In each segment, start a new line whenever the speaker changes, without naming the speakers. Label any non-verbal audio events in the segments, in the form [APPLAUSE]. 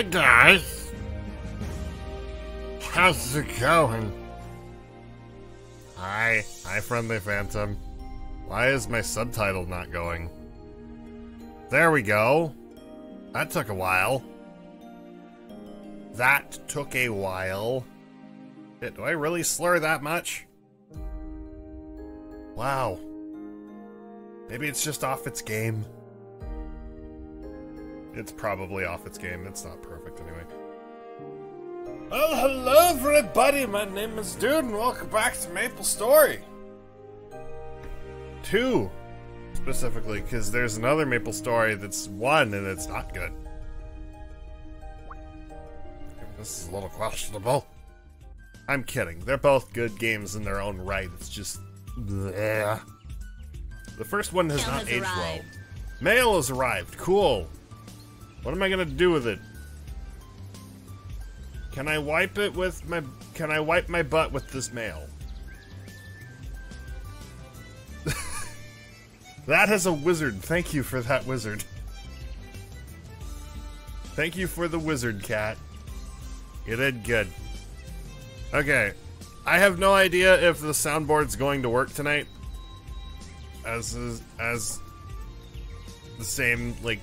Hi guys. How's it going? Hi, hi friendly phantom. Why is my subtitle not going? There we go. That took a while. That took a while. Shit, do I really slur that much? Wow. Maybe it's just off its game. It's probably off its game. It's not perfect anyway. Well, hello everybody. My name is Dood, and welcome back to MapleStory. Two, specifically, because there's another MapleStory that's one, and it's not good. This is a little questionable. I'm kidding. They're both good games in their own right. It's just, bleh. The first one has
Mail
not
has
aged well. Mail has arrived. Cool. What am I gonna do with it? Can I wipe it with my? Can I wipe my butt with this mail? [LAUGHS] that has a wizard. Thank you for that wizard. Thank you for the wizard, cat. You did good. Okay. I have no idea if the soundboard's going to work tonight. As is, as the same like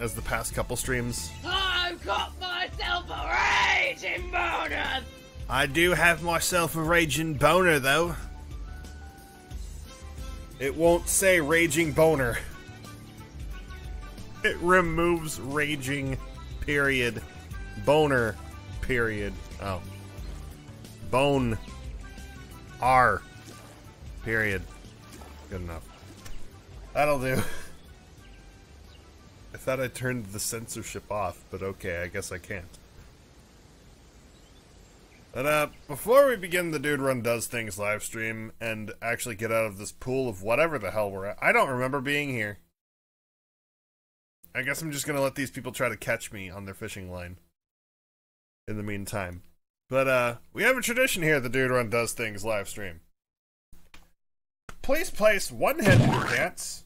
as the past couple streams.
I've got myself a raging bonus!
I do have myself a raging boner though. It won't say raging boner. It removes raging period. Boner period. Oh. Bone R period. Good enough. That'll do. [LAUGHS] I thought I turned the censorship off, but okay, I guess I can't. But uh, before we begin the Doodrun Does Things live stream and actually get out of this pool of whatever the hell we're at, I don't remember being here. I guess I'm just gonna let these people try to catch me on their fishing line. In the meantime. But uh, we have a tradition here the Doodrun Does Things live stream. Please place one head in your pants.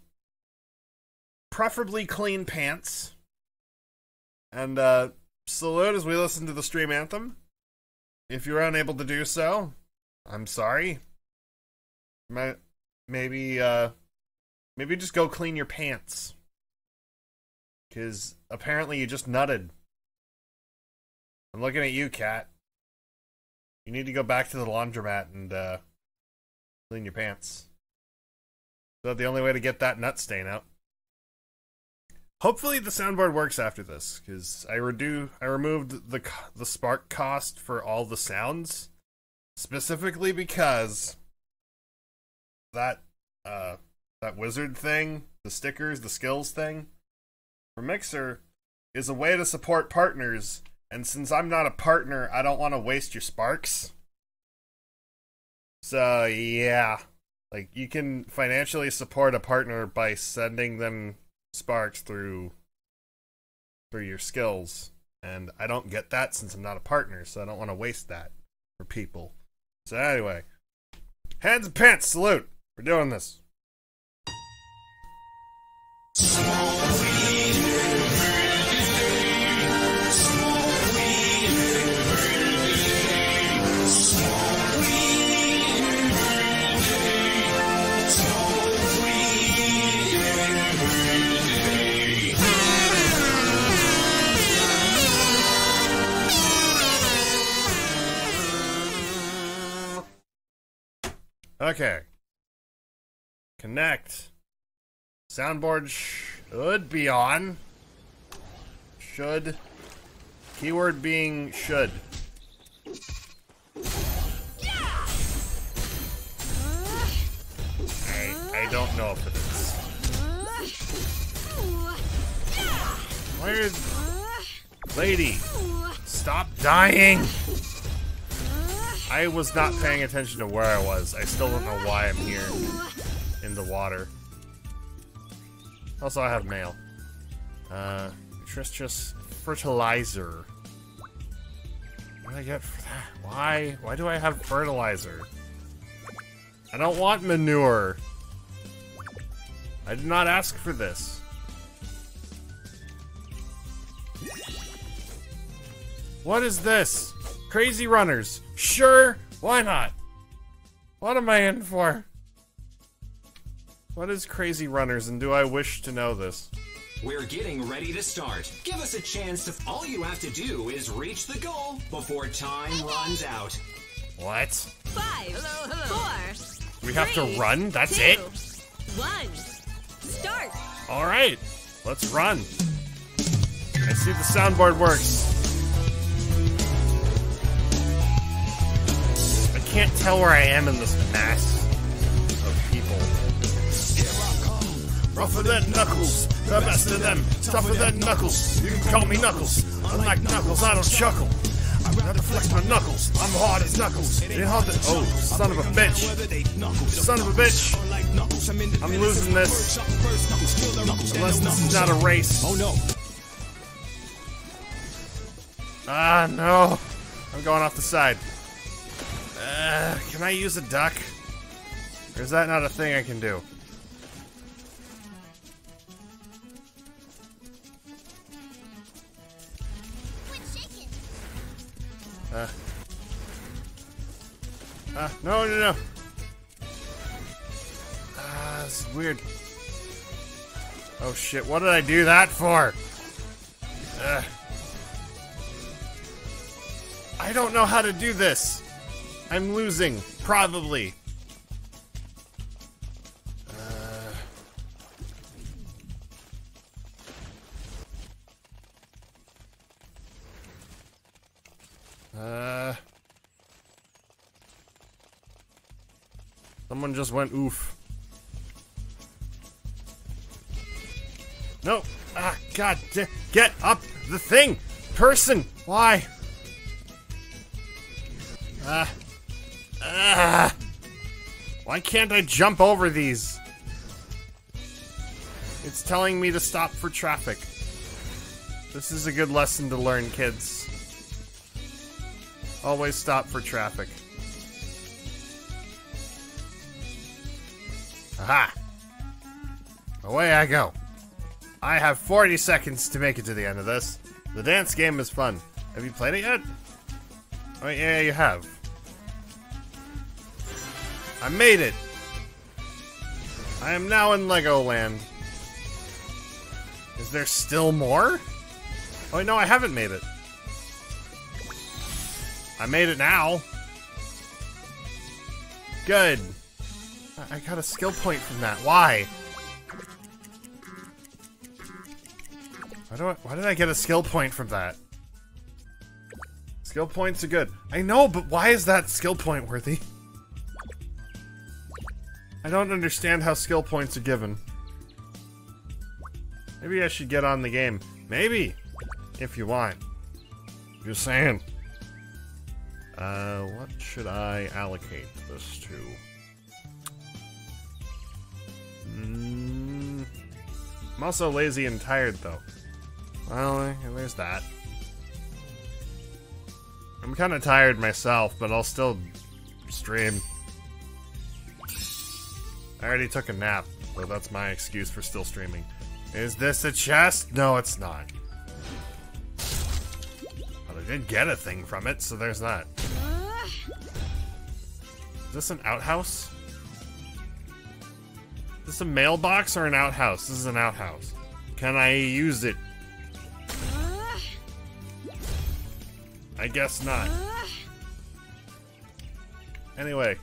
Preferably clean pants. And uh, salute as we listen to the stream anthem. If you're unable to do so, I'm sorry. Ma- Maybe, uh, maybe just go clean your pants. Because apparently you just nutted. I'm looking at you, cat. You need to go back to the laundromat and, uh, clean your pants. Is that the only way to get that nut stain out? Hopefully the soundboard works after this because I redo I removed the the spark cost for all the sounds specifically because that uh that wizard thing, the stickers, the skills thing for Mixer is a way to support partners and since I'm not a partner, I don't want to waste your sparks. So, yeah. Like you can financially support a partner by sending them sparks through through your skills. And i don't get that since i'm not a partner so i don't want to waste that for people. So anyway hands and pants salute. We're doing this okay. Connect. Soundboard should be on. Should. Keyword being should. I, I don't know if it is. Where lady stop dying I was not paying attention to where I was. I still don't know why I'm here in the water. Also, I have mail. Uh, nutritious fertilizer. What do I get for that? Why? Why do I have fertilizer? I don't want manure. I did not ask for this. What is this? Crazy runners. Sure, why not? What am I in for? What is crazy runners and do I wish to know this?
We're getting ready to start. Give us a chance to. All you have to do is reach the goal before time runs out.
What?
Five, four,
We have to
three,
run? That's
two,
it?
One. Start.
Alright, let's run. I see the soundboard works. Can't tell where I am in this mass of people. Here I come, Rougher than Knuckles, the best of them, tougher than Knuckles. You can call me Knuckles. Unlike Knuckles, I don't chuckle. I'd rather flex my knuckles. I'm hard as Knuckles. It ain't hard to. Oh, son of a bitch. Son of a bitch. I'm losing this. Unless this is not a race.
Oh no.
Ah, no. I'm going off the side. Uh, can I use a duck? Or is that not a thing I can do? Uh. Ah, no, no, no. Ah, this is weird. Oh shit, what did I do that for? Ugh. I don't know how to do this. I'm losing, probably. Uh, uh, someone just went oof. No. Ah, god. Get up the thing. Person. Why? Ah. Ah. Why can't I jump over these? It's telling me to stop for traffic. This is a good lesson to learn, kids. Always stop for traffic. Aha! Away I go. I have 40 seconds to make it to the end of this. The dance game is fun. Have you played it yet? Oh, yeah, you have. I made it! I am now in Legoland. Is there still more? Oh, no, I haven't made it. I made it now. Good. I- got a skill point from that. Why? Why, do I, why did I get a skill point from that? Skill points are good. I know, but why is that skill point worthy? [LAUGHS] I don't understand how skill points are given. Maybe I should get on the game. Maybe. If you want. Just saying. Uh, what should I allocate this to? Mm, I'm also lazy and tired, though. Well, eh, there's that. I'm kind of tired myself, but I'll still stream. I already took a nap, so that's my excuse for still streaming. Is this a chest? No, it's not. But I did get a thing from it, so there's that. Is this an outhouse? Is this a mailbox or an outhouse? This is an outhouse. Can I use it? I guess not. Anyway,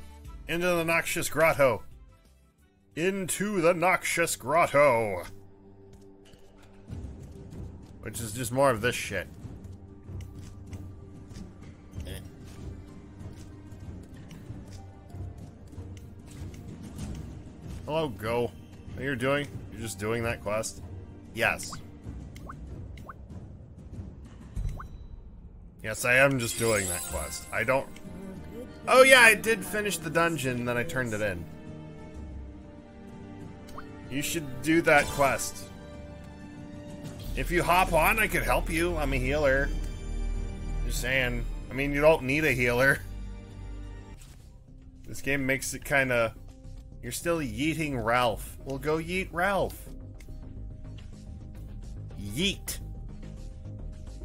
into the noxious grotto. Into the noxious grotto. Which is just more of this shit. Hello, Go. What you're doing? You're just doing that quest? Yes. Yes, I am just doing that quest. I don't... Oh yeah, I did finish the dungeon, then I turned it in. You should do that quest. If you hop on, I could help you. I'm a healer. Just saying. I mean, you don't need a healer. This game makes it kind of... You're still yeeting Ralph. Well, go yeet Ralph. Yeet.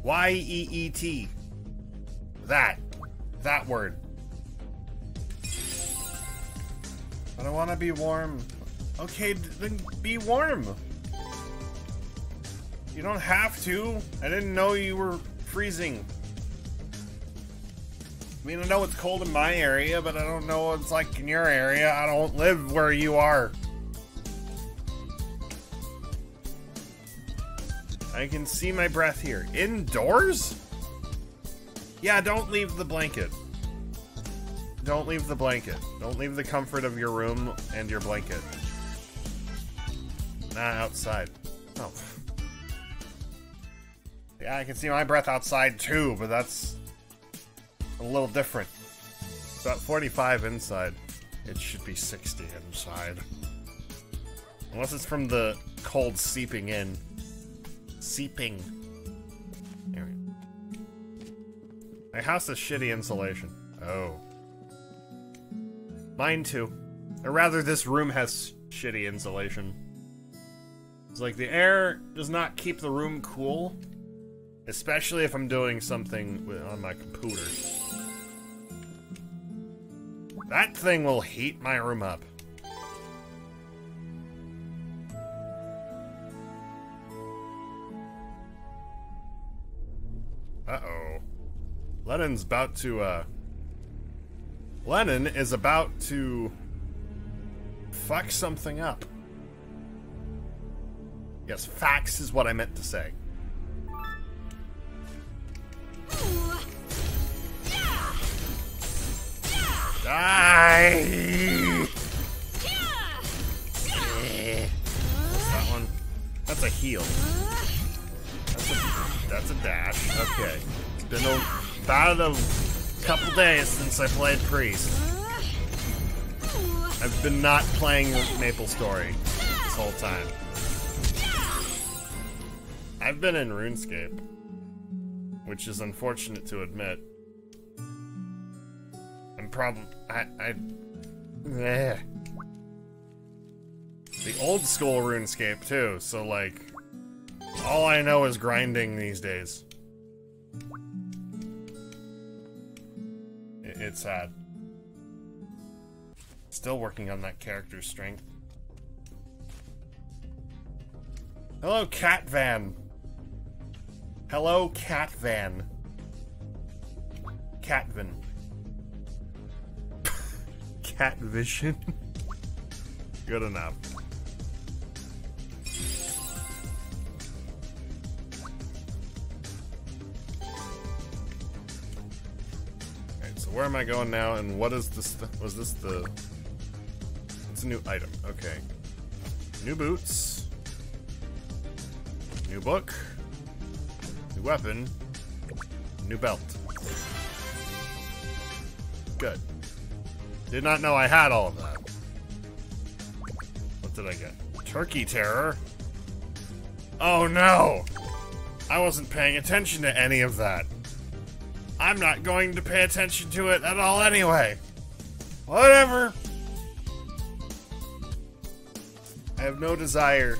Y-E-E-T. That. That word. I want to be warm. Okay, then be warm. You don't have to. I didn't know you were freezing. I mean, I know it's cold in my area, but I don't know what it's like in your area. I don't live where you are. I can see my breath here. Indoors? Yeah, don't leave the blanket. Don't leave the blanket. Don't leave the comfort of your room and your blanket. Nah, outside. Oh. Yeah, I can see my breath outside too, but that's a little different. It's about 45 inside. It should be 60 inside. Unless it's from the cold seeping in. Seeping. My house has shitty insulation. Oh. Mine too. Or rather, this room has shitty insulation. It's like the air does not keep the room cool, especially if I'm doing something on my computer. That thing will heat my room up. Uh-oh. Lennon's about to, uh... Lennon is about to... Fuck something up. Yes, fax is what I meant to say. Die! What's that one? That's a heal. That's a, that's a dash. Okay. It's been a, about a couple days since I played Priest. I've been not playing MapleStory this whole time. I've been in RuneScape, which is unfortunate to admit. I'm probably I I yeah. The old school RuneScape too, so like all I know is grinding these days. It, it's sad. Still working on that character strength. Hello, Cat Van. Hello, Catvan. Catvan. [LAUGHS] Cat Vision. [LAUGHS] Good enough. So where am I going now, and what is this? Th was this the... It's a new item. Okay. New boots. New book. New weapon. New belt. Good. Did not know I had all of that. What did I get? Turkey Terror? Oh no! I wasn't paying attention to any of that. I'm not going to pay attention to it at all anyway. Whatever. I have no desire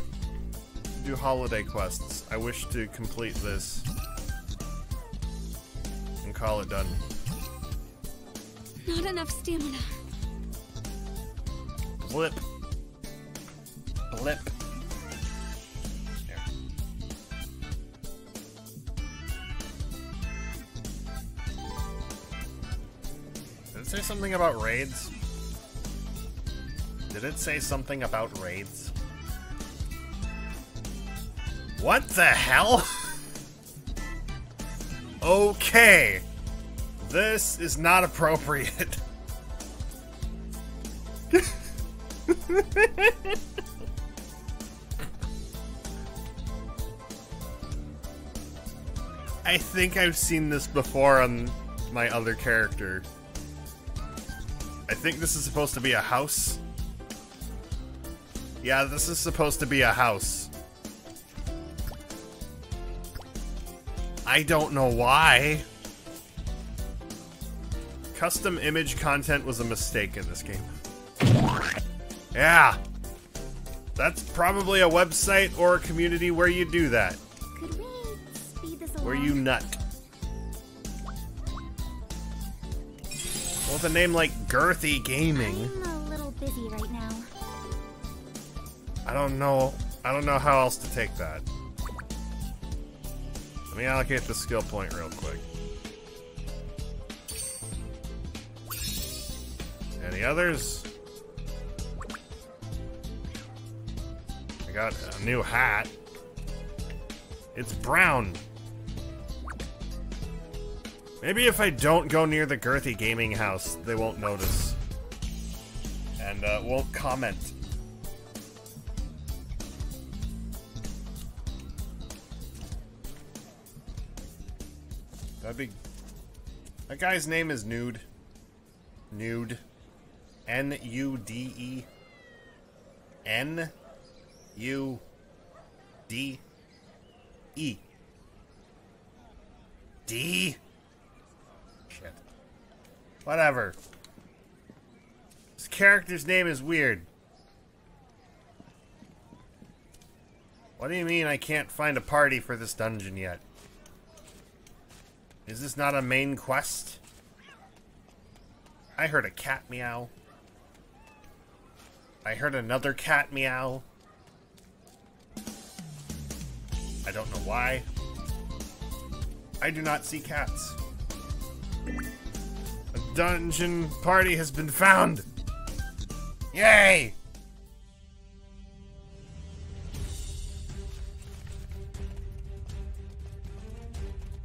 to do holiday quests. I wish to complete this and call it done.
Not enough stamina.
Blip. Blip. There. Did it say something about raids? Did it say something about raids? What the hell? okay. This is not appropriate. I think I've seen this before on my other character. I think this is supposed to be a house. Yeah, this is supposed to be a house. I don't know why. Custom image content was a mistake in this game. Yeah. That's probably a website or a community where you do that.
Could we speed this along?
Where you nut. With a name like Girthy Gaming.
I'm a little busy right now.
I don't know. I don't know how else to take that. Let me allocate the skill point real quick. Any others? I got a new hat. It's brown. Maybe if I don't go near the Girthy Gaming house, they won't notice. And uh, won't comment. That'd be. That guy's name is Nude. Nude. N U D E. N U D E. D? Shit. Whatever. This character's name is weird. What do you mean I can't find a party for this dungeon yet? Is this not a main quest? I heard a cat meow. I heard another cat meow. I don't know why. I do not see cats. A dungeon party has been found! Yay!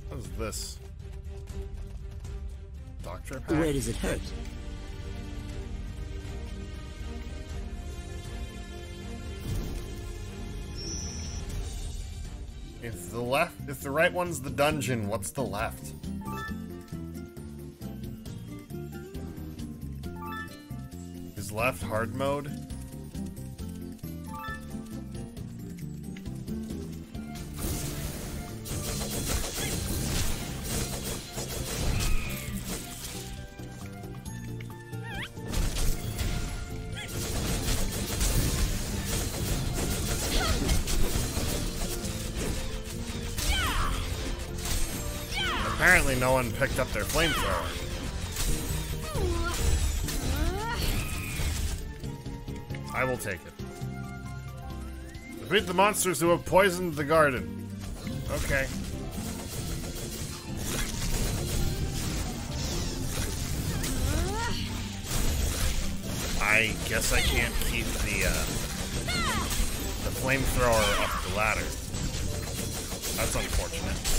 What is this? Doctor pack?
Where does it hurt?
If the left, if the right one's the dungeon, what's the left? Is left hard mode? No one picked up their flamethrower. I will take it. Defeat the monsters who have poisoned the garden. Okay. I guess I can't keep the uh, the flamethrower up the ladder. That's unfortunate.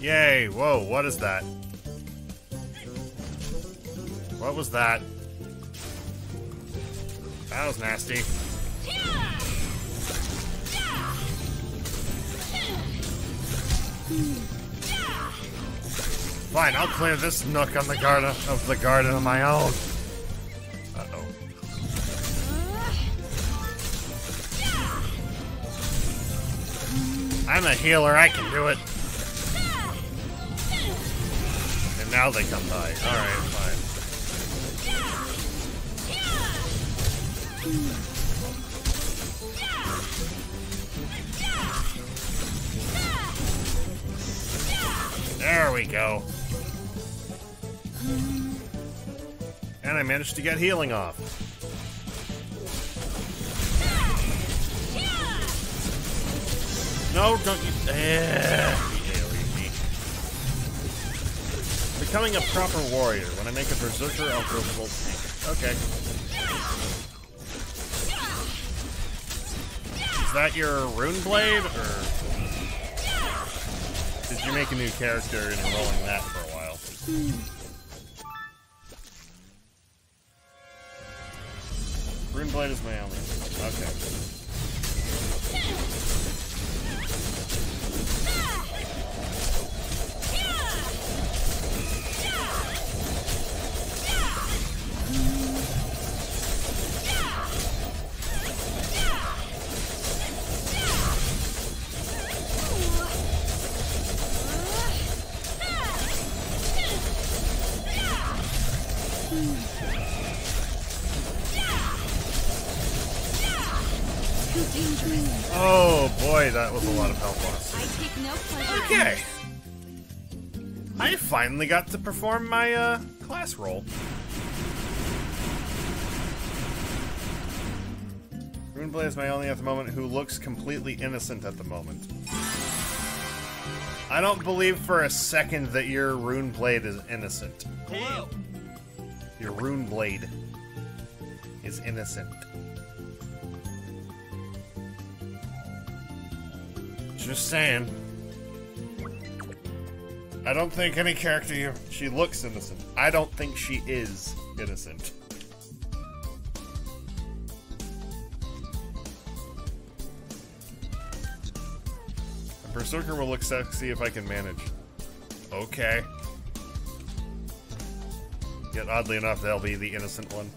Yay! Whoa, what is that? What was that? That was nasty. Fine, I'll clear this nook on the garden of the garden on my own. Uh-oh. I'm a healer, I can do it. Now they come by. Alright, fine. There we go. And I managed to get healing off. No, don't you. Eh, Becoming a proper warrior. When I make a berserker, I'll go full tank. Okay. Is that your runeblade, or did you make a new character and you're rolling that for a while? Runeblade is my only. Okay. Got to perform my uh, class role. Runeblade is my only at the moment who looks completely innocent at the moment. I don't believe for a second that your Runeblade is innocent.
Hello.
Your Runeblade is innocent. Just saying. I don't think any character here. She looks innocent. I don't think she is innocent. A Berserker will look sexy if I can manage. Okay. Yet oddly enough, they'll be the innocent one.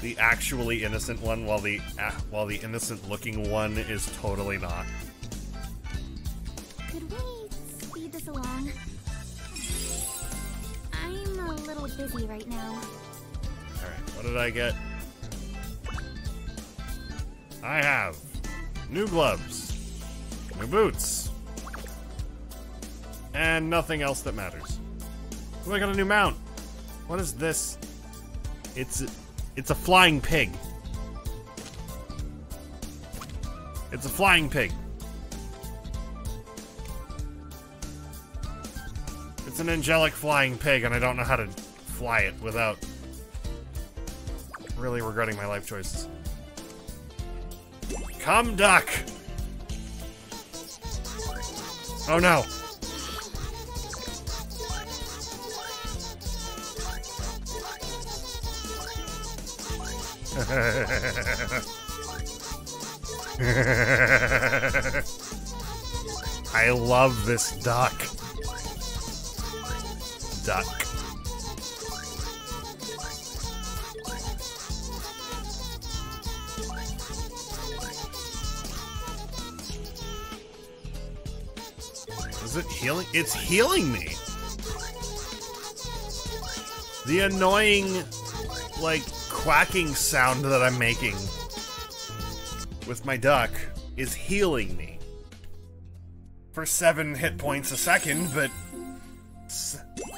The actually innocent one, while the uh, while the innocent-looking one is totally not.
Could we speed this along? I'm a little busy right now.
Alright, what did I get? I have new gloves, new boots, and nothing else that matters. Oh, I got a new mount. What is this? It's it's a flying pig. It's a flying pig. An angelic flying pig, and I don't know how to fly it without really regretting my life choices. Come, duck! Oh no. [LAUGHS] I love this duck. Duck. Is it healing? It's healing me. The annoying, like, quacking sound that I'm making with my duck is healing me. For seven hit points a second, but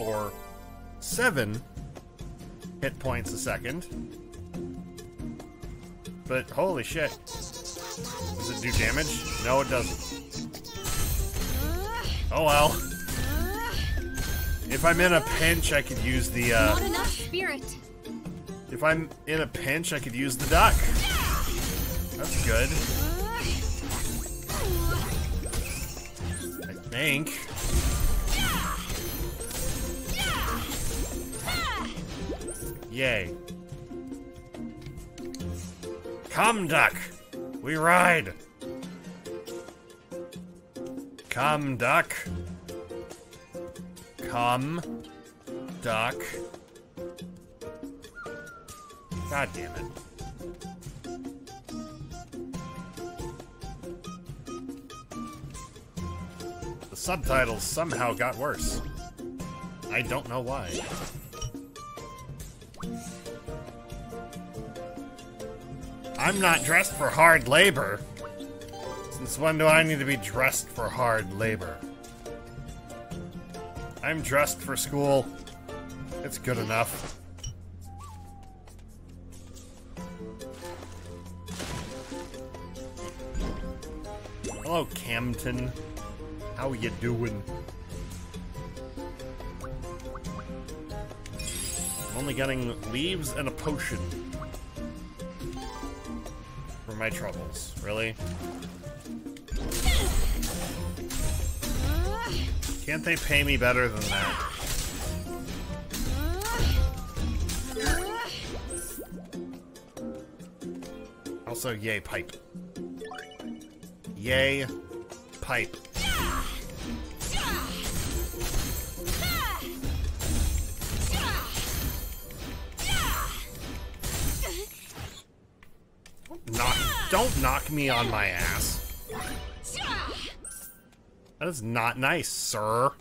for seven hit points a second. But holy shit. Does it do damage? No, it doesn't. Oh well. If I'm in a pinch, I could use the, uh...
Not enough spirit.
If I'm in a pinch, I could use the duck. That's good. I think. Yay. Come, duck. We ride. Come, duck. Come, duck. God damn it. The subtitles somehow got worse. I don't know why. I'm not dressed for hard labor. Since when do I need to be dressed for hard labor? I'm dressed for school. It's good enough. Hello, Camden. How you doing? I'm only getting leaves and a potion for my troubles. Really? Can't they pay me better than that? Also, yay, pipe. Yay, pipe. knock don't knock me on my ass. That is not nice, sir.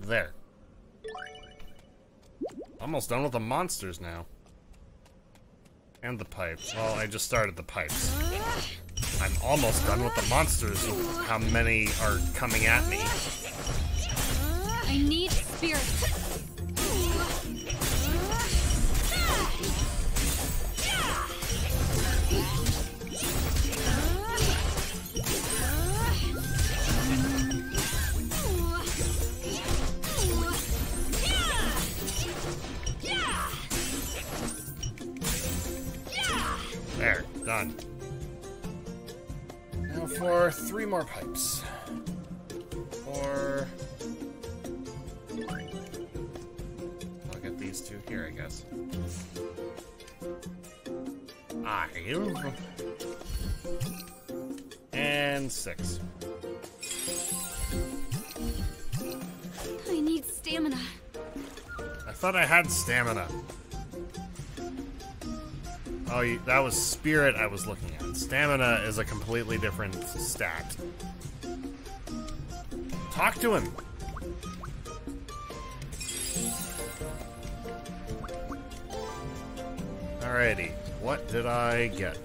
There. Almost done with the monsters now. And the pipes. Well, I just started the pipes. I'm almost done with the monsters. How many are coming at me?
I need spirit.
Done. Now for three more pipes. Or. I'll get these two here, I guess. Five. And six.
I need stamina.
I thought I had stamina. Oh, that was spirit I was looking at. Stamina is a completely different stat. Talk to him. Alrighty, what did I get?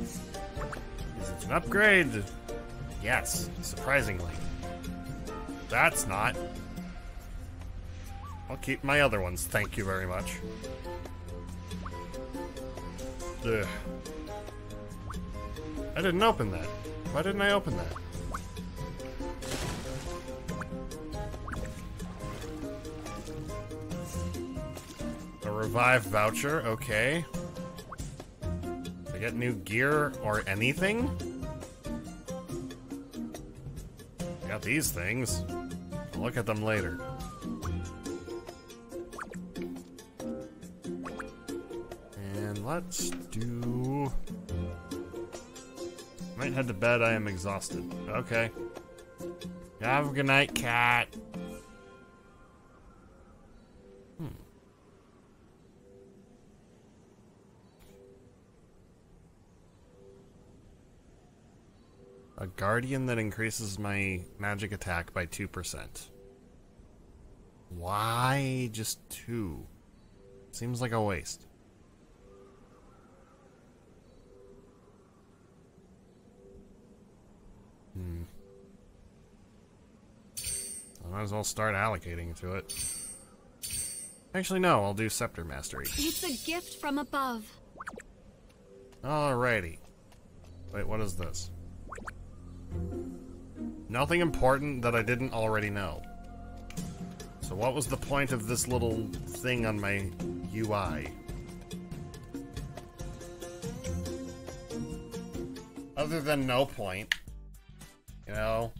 Is it an upgrade? Yes, surprisingly. That's not. I'll keep my other ones, thank you very much. I didn't open that. Why didn't I open that? A revive voucher, okay. I get new gear or anything? Got these things. I'll look at them later. Let's do. Might head to bed. I am exhausted. Okay. Have a good night, cat. Hmm. A guardian that increases my magic attack by 2%. Why just two? Seems like a waste. Hmm. I might as well start allocating to it. Actually, no, I'll do Scepter Mastery.
It's a gift from above.
Alrighty. Wait, what is this? Nothing important that I didn't already know. So what was the point of this little thing on my UI? Other than no point. You know?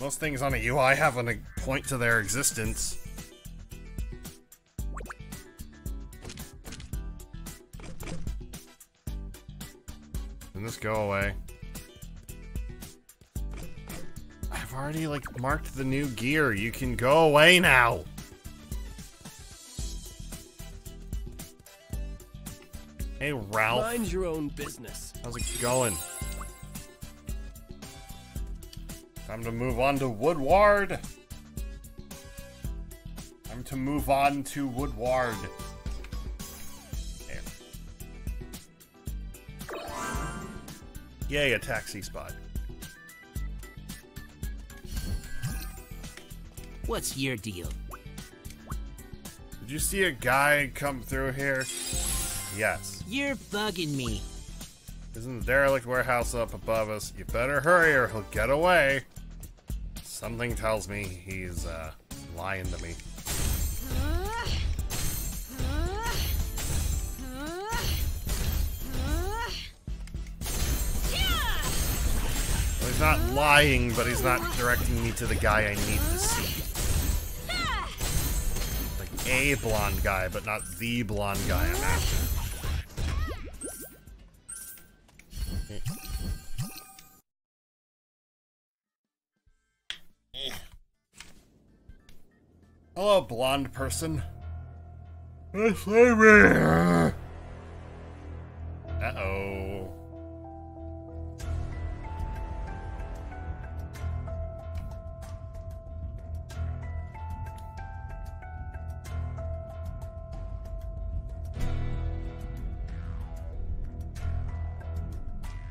Most things on a UI have a point to their existence. Can this go away? I've already, like, marked the new gear. You can go away now! Hey, Ralph.
Mind your own business.
How's it going? Time to move on to Woodward. Time to move on to Woodward. There. Yay, a taxi spot.
What's your deal?
Did you see a guy come through here? Yes.
You're bugging me.
Isn't the derelict warehouse up above us? You better hurry or he'll get away. Something tells me he's, uh, lying to me. Well, he's not lying, but he's not directing me to the guy I need to see. Like a blonde guy, but not the blonde guy I'm after. Hello, blonde person. Uh-oh.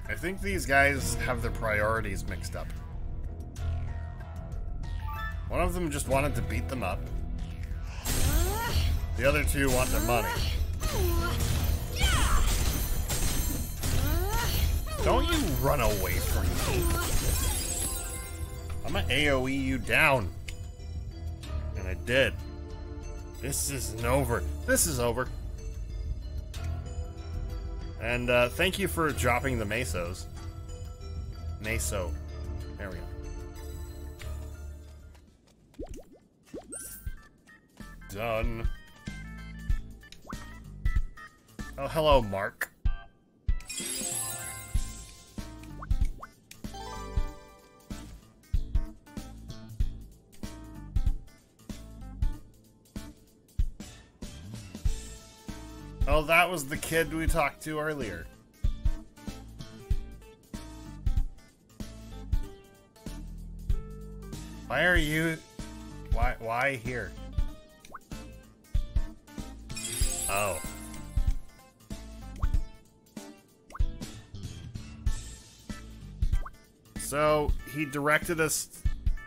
I think these guys have their priorities mixed up. One of them just wanted to beat them up. The other two want their money. Don't you run away from me. I'm gonna AoE you down. And I did. This isn't over. This is over. And uh, thank you for dropping the mesos. Meso. There we go. Done. Oh, hello, Mark. Oh, that was the kid we talked to earlier. Why are you... Why, why here? Oh. So, he directed us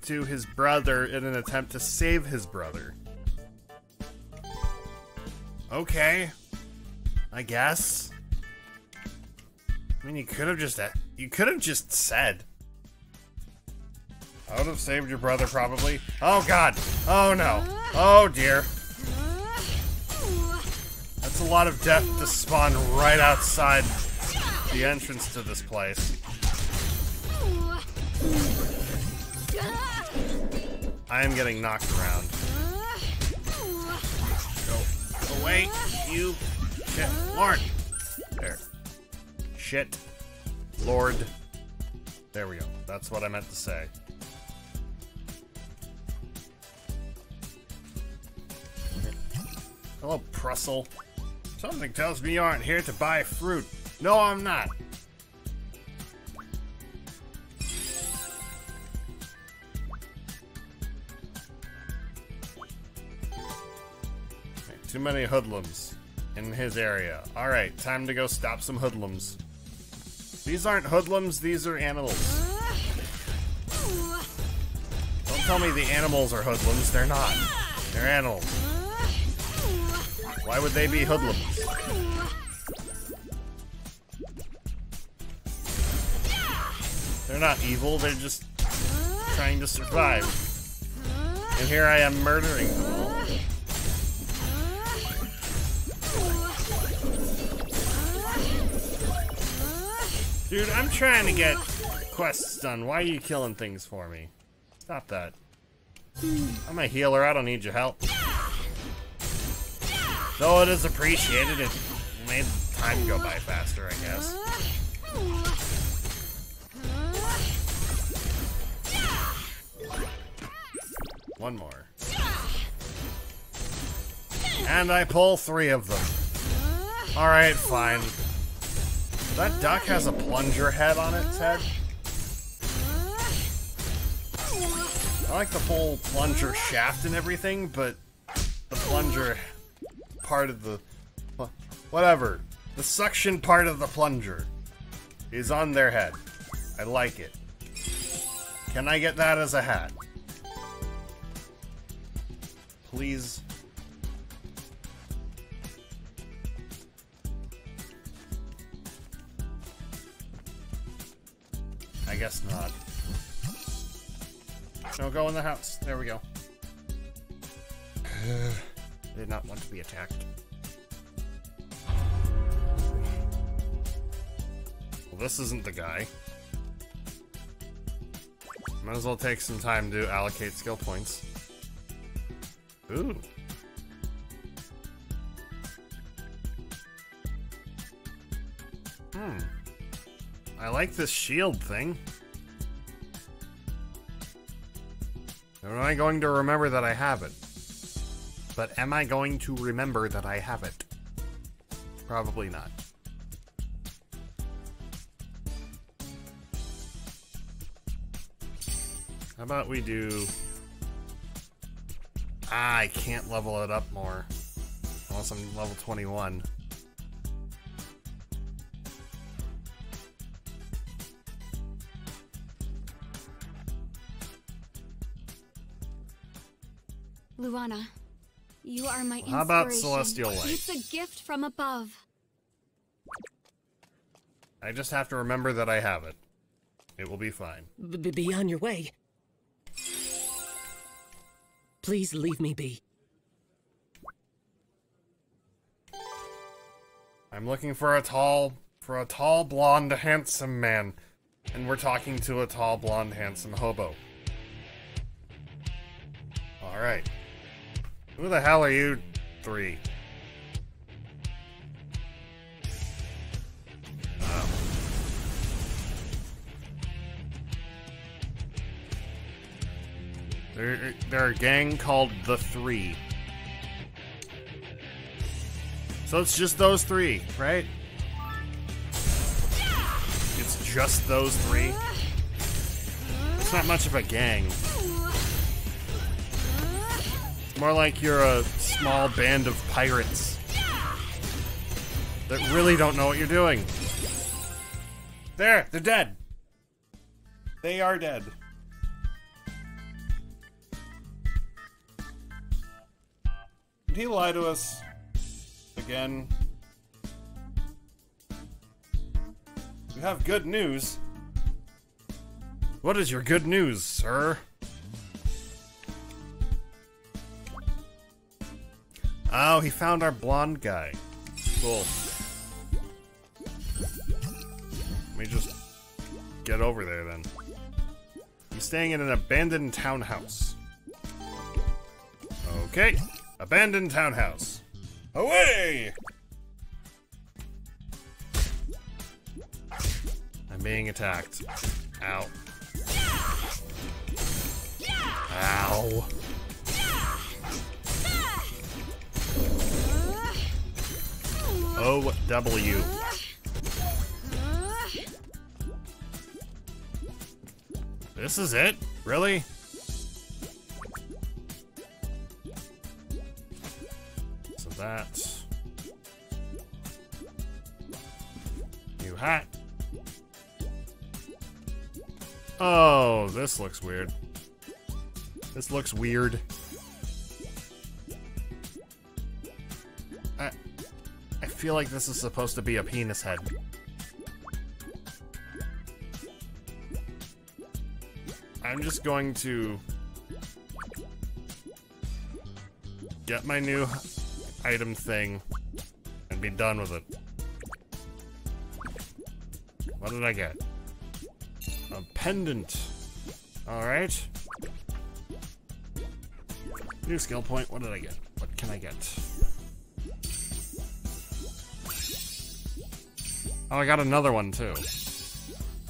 to his brother in an attempt to save his brother. Okay. I guess. I mean, you could have just you could have just said. I would have saved your brother probably. Oh God! Oh no! Oh dear! That's a lot of death to spawn right outside the entrance to this place. I am getting knocked around. Go away, you Shit. Lord. There. Shit. Lord. There we go. That's what I meant to say. Hello, Prussel. Something tells me you aren't here to buy fruit. No, I'm not. Too many hoodlums in his area. Alright, time to go stop some hoodlums. These aren't hoodlums, these are animals. Don't tell me the animals are hoodlums, they're not. They're animals. Why would they be hoodlums? They're not evil, they're just trying to survive. And here I am murdering them. Dude, I'm trying to get quests done. Why are you killing things for me? Stop that. I'm a healer. I don't need your help. Though it is appreciated, it made time go by faster, I guess. One more. And I pull three of them. Alright, fine. That duck has a plunger head on its head. I like the whole plunger shaft and everything, but the plunger part of the... Whatever. The suction part of the plunger is on their head. I like it. Can I get that as a hat? Please? I guess not. No, go in the house. There we go. I Did not want to be attacked. Well, this isn't the guy. Might as well take some time to allocate skill points. Ooh. Hmm. I like this shield thing. Am I going to remember that I have it? But am I going to remember that I have it? Probably not. How about we do... Ah, I can't level it up more. Unless I'm level 21.
Luana, you are my inspiration.
How about Celestial Light?
It's a gift from above.
I just have to remember that I have it. It will be fine.
B- be on your way. Please leave me be.
I'm looking for a tall, for a tall, blonde, handsome man, and we're talking to a tall, blonde, handsome hobo. All right. Who the hell are you three? Oh. They're, they're a gang called the Three. So it's just those three, right? It's just those three. It's not much of a gang. More like you're a small band of pirates that really don't know what you're doing. There, they're dead. They are dead. Did he lie to us? Again. You have good news. What is your good news, sir? Oh, he found our blonde guy. Cool. Let me just get over there then. He's staying in an abandoned townhouse. Okay, abandoned townhouse. Away! I'm being attacked. Ow. Ow. O W. This is it? Really? So that's new hat. Oh, this looks weird. This looks weird. Feel like this is supposed to be a penis head. I'm just going to get my new item thing and be done with it. What did I get? A pendant. Alright. New skill point. What did I get? What can I get? Oh, I got another one too.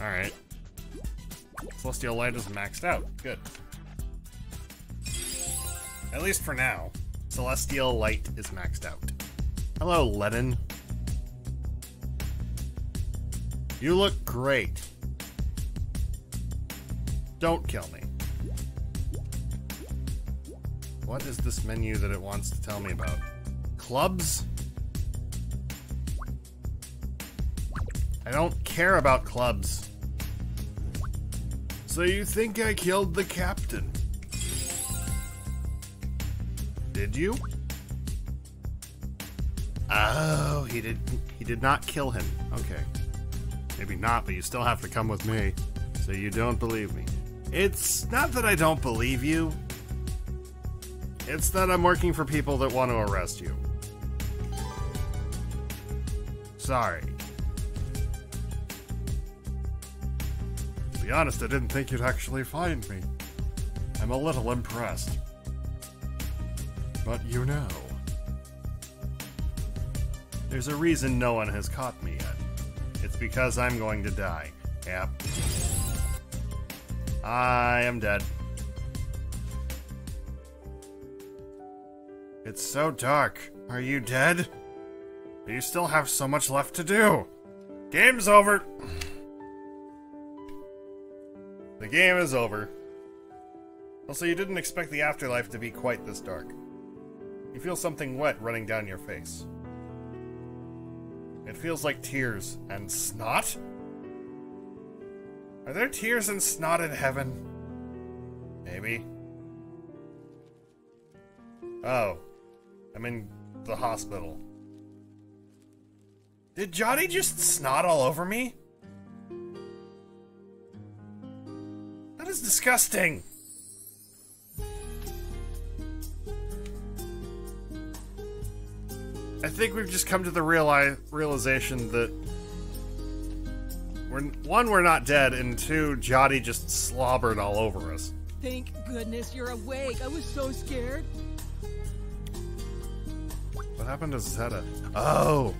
Alright. Celestial Light is maxed out. Good. At least for now. Celestial Light is maxed out. Hello, Lennon. You look great. Don't kill me. What is this menu that it wants to tell me about? Clubs? I don't care about clubs. So you think I killed the captain? Did you? Oh, he did he did not kill him. Okay. Maybe not, but you still have to come with me. So you don't believe me. It's not that I don't believe you. It's that I'm working for people that want to arrest you. Sorry. Be honest, I didn't think you'd actually find me. I'm a little impressed. But you know. There's a reason no one has caught me yet. It's because I'm going to die. Yep. I am dead. It's so dark. Are you dead? You still have so much left to do. Game's over. The game is over. Also, you didn't expect the afterlife to be quite this dark. You feel something wet running down your face. It feels like tears and snot? Are there tears and snot in heaven? Maybe. Oh. I'm in the hospital. Did Johnny just snot all over me? That is disgusting. I think we've just come to the reali- realization that we're one, we're not dead, and two, Jotty just slobbered all over us.
Thank goodness you're awake. I was so scared.
What happened to Zeta? Oh,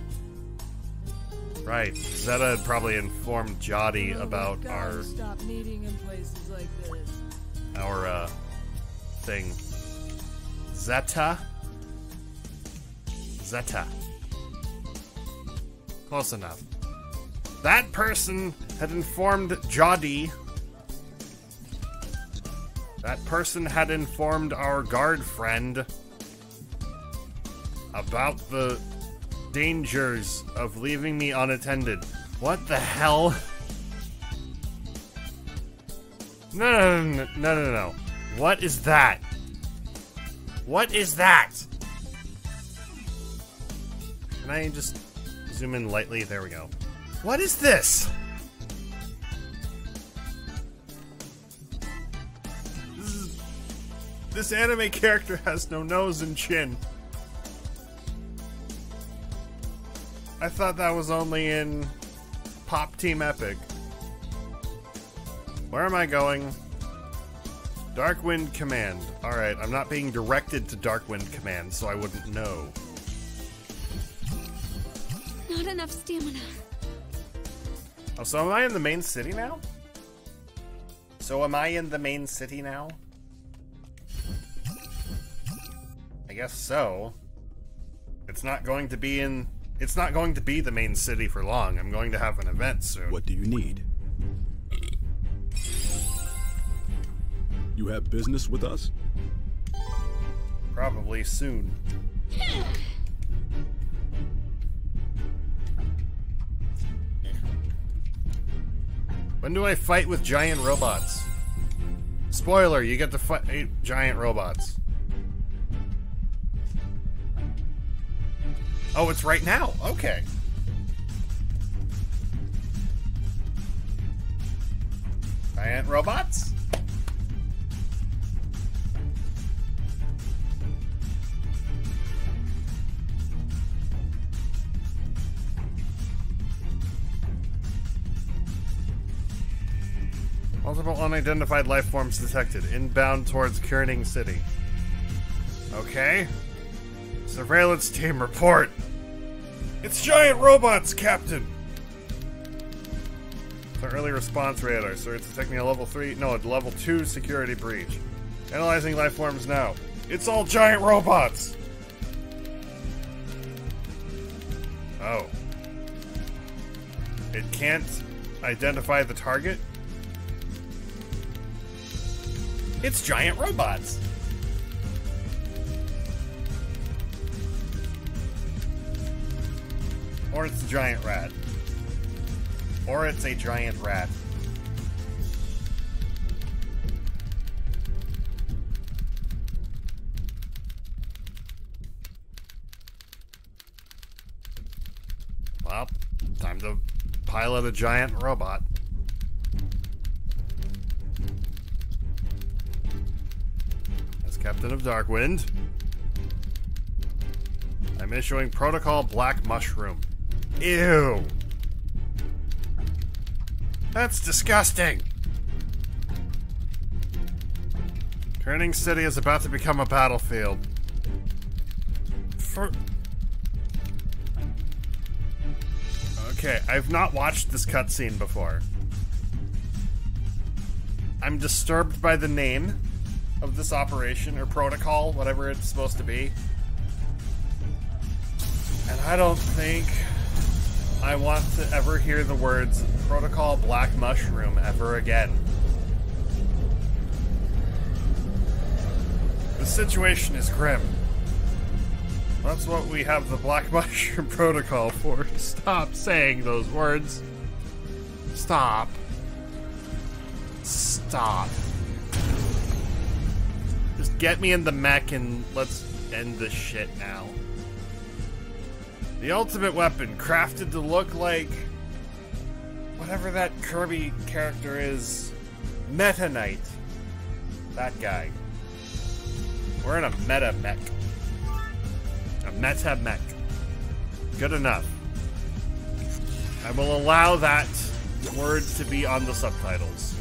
right. Zeta had probably informed Jotty
Oh
about
God,
our
Stop meeting in places like this.
our uh thing. Zeta. Zeta. Close enough. That person had informed Jody. That person had informed our guard friend about the dangers of leaving me unattended. What the hell? No, no, no, no, no, no. What is that? What is that? Can I just zoom in lightly? There we go. What is this? This, is, this anime character has no nose and chin. I thought that was only in Pop Team Epic. Where am I going? Darkwind Command. Alright, I'm not being directed to Darkwind Command, so I wouldn't know.
Not enough stamina.
Oh, so am I in the main city now? So am I in the main city now? I guess so. It's not going to be in. It's not going to be the main city for long. I'm going to have an event soon.
What do you need? You have business with us?
Probably soon. When do I fight with giant robots? Spoiler, you get to fight giant robots. Oh, it's right now. Okay. Giant robots? Multiple unidentified life forms detected. Inbound towards Kerning City. Okay. Surveillance team report. It's giant robots, Captain. It's an early response radar, so it's detecting a level 3, no, a level 2 security breach. Analyzing life forms now. It's all giant robots! Oh. It can't identify the target? It's giant robots. Or it's a giant rat. Or it's a giant rat. Well, time to pilot a giant robot. As Captain of Darkwind, I'm issuing Protocol Black Mushroom. Ew. That's disgusting. Kerning City is about to become a battlefield. For. Okay, I've not watched this cutscene before. I'm disturbed by the name of this operation or protocol, whatever it's supposed to be. And I don't think I want to ever hear the words Protocol Black Mushroom ever again. The situation is grim. That's what we have the Black [LAUGHS] Mushroom Protocol for. Stop saying those words. Stop. Stop. Just get me in the mech and let's end this shit now. The ultimate weapon, crafted to look like whatever that Kirby character is. Meta Knight. That guy. We're in a meta mech. A meta mech. Good enough. I will allow that word to be on the subtitles.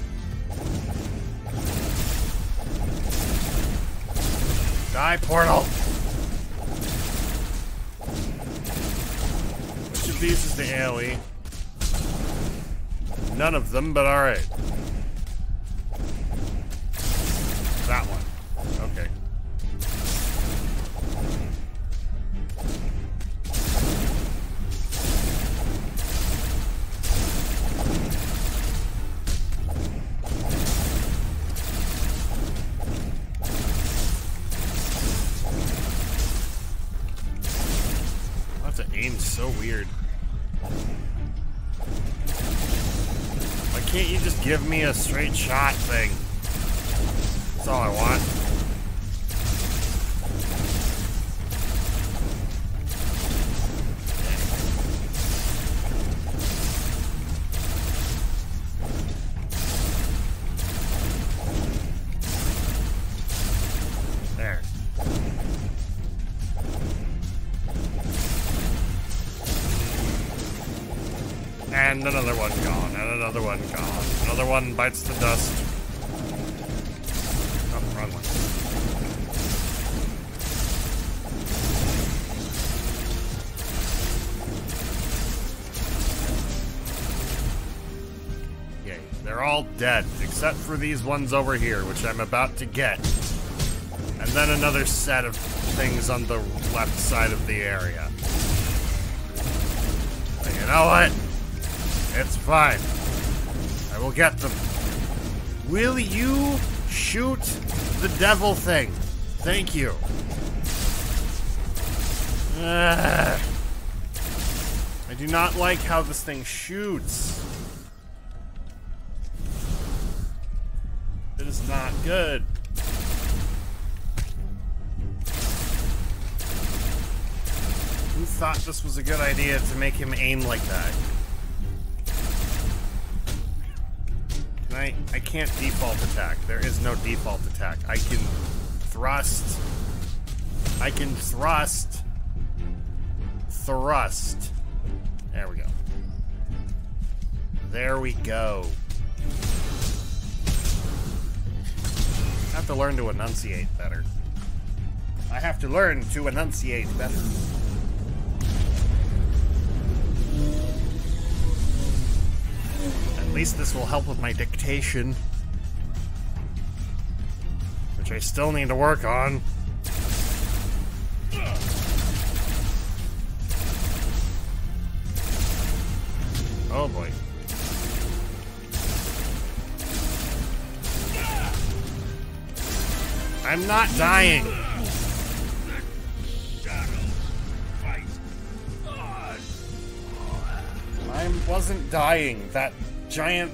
Die, portal! These is the AoE? None of them, but alright. Shot thing? That's all I want. There. And these ones over here, which I'm about to get. And then another set of things on the left side of the area. But you know what? It's fine. I will get them. Will you shoot the devil thing? Thank you. I do not like how this thing shoots. Good. Who thought this was a good idea to make him aim like that? Can I I can't default attack. There is no default attack. I can thrust. I can thrust. Thrust. There we go. There we go. Have to learn to enunciate better. I have to learn to enunciate better. At least this will help with my dictation. Which I still need to work on. I'm not dying. I wasn't dying. That giant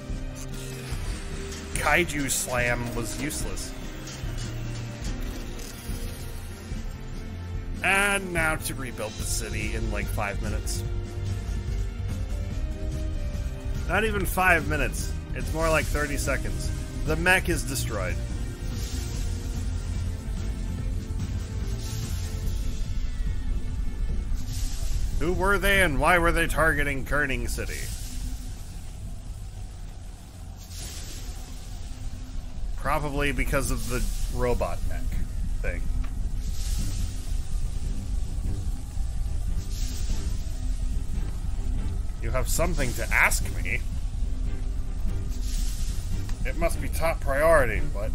kaiju slam was useless. And now to rebuild the city in like five minutes. Not even five minutes. It's more like 30 seconds. The mech is destroyed. Who were they and why were they targeting Kerning City? Probably because of the robot mech thing. You have something to ask me. It must be top priority, but.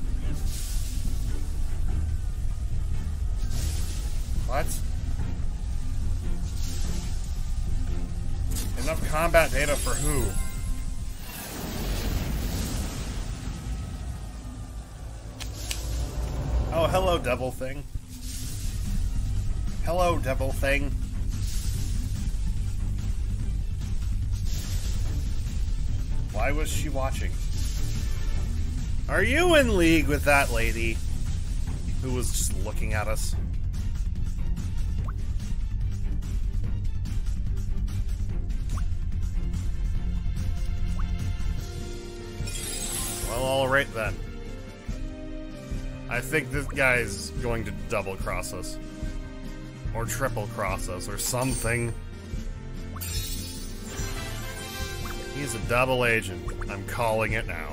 What? Enough combat data for who? Oh, hello, devil thing. Hello, devil thing. Why was she watching? Are you in league with that lady who was just looking at us? Alright then. I think this guy's going to double cross us. Or triple cross us, or something. He's a double agent. I'm calling it now.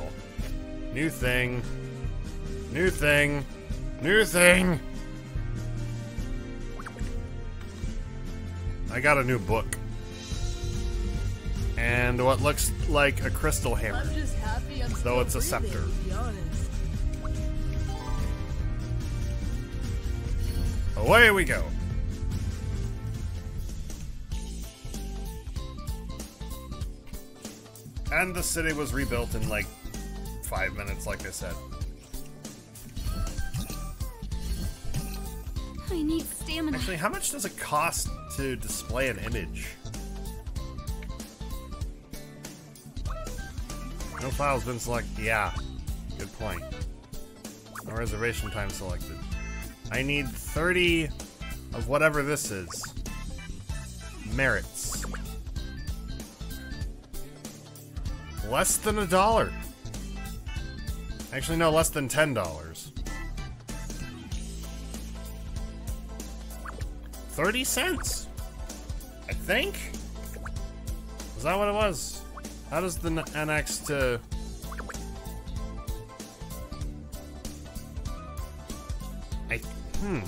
New thing. New thing. New thing! I got a new book. And what looks like a crystal hammer.
I'm just happy I'm
Though it's a scepter.
to be honest.
Away we go. And the city was rebuilt in like five minutes, like I said.
I need stamina.
Actually, how much does it cost to display an image? No file's been selected. Yeah, good point. No reservation time selected. I need 30 of whatever this is. Merits. Less than a dollar. Actually, no, less than ten dollars. 30 cents. I think? Is that what it was? How does the NX to. I. Hmm.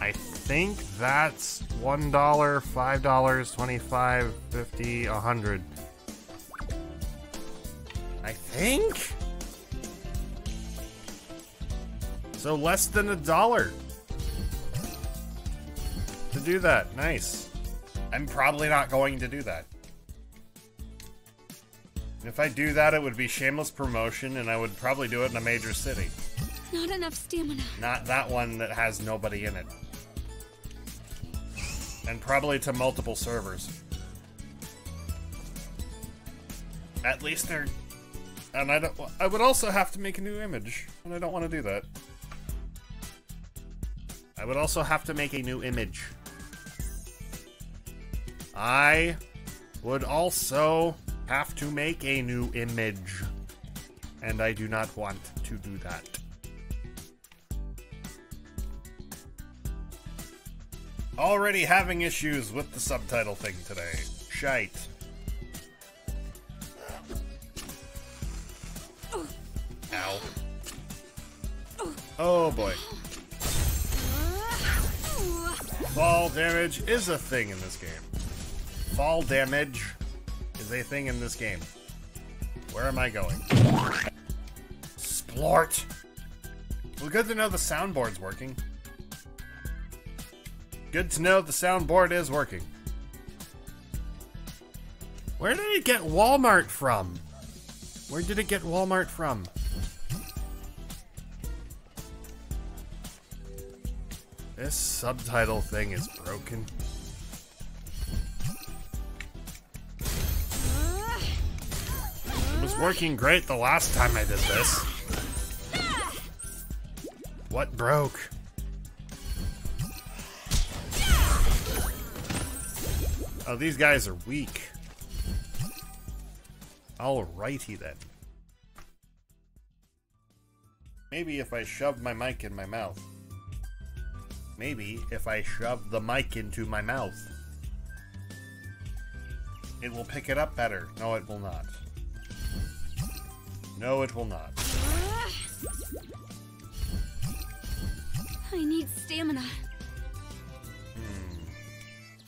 I think that's $1, $5, $25, $50, 100. I think? So less than a dollar to do that. Nice. I'm probably not going to do that. If I do that, it would be shameless promotion, and I would probably do it in a major city.
Not enough stamina.
Not that one that has nobody in it. And probably to multiple servers. At least they're. And I don't. I would also have to make a new image, and I don't want to do that. I would also have to make a new image. I would also have to make a new image. And I do not want to do that. Already having issues with the subtitle thing today. Shite. Ow. Oh boy. Fall damage is a thing in this game. Fall damage is a thing in this game. Where am I going? Splort! Well, good to know the soundboard's working. Good to know the soundboard is working. Where did it get Walmart from? Where did it get Walmart from? This subtitle thing is broken. Working great the last time I did this. What broke? Oh, these guys are weak. Alrighty then. Maybe if I shove my mic in my mouth. Maybe if I shove the mic into my mouth. It will pick it up better. No, it will not. No, it will not.
I need stamina.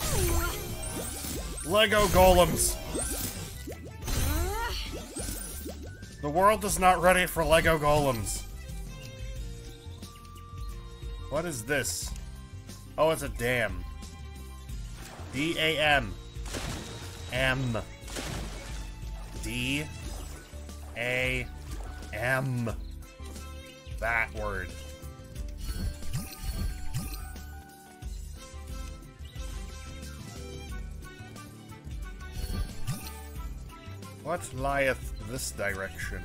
Hmm.
Lego golems! The world is not ready for Lego golems. What is this? Oh, it's a dam. D A M. M. D A M. That word. What lieth this direction?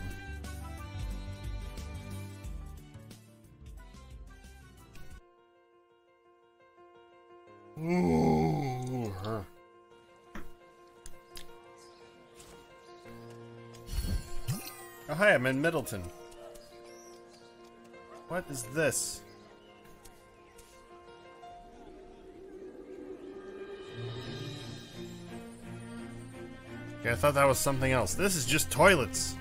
Ooh. Oh, hi, I'm in Middleton. What is this? Okay, I thought that was something else. This is just toilets.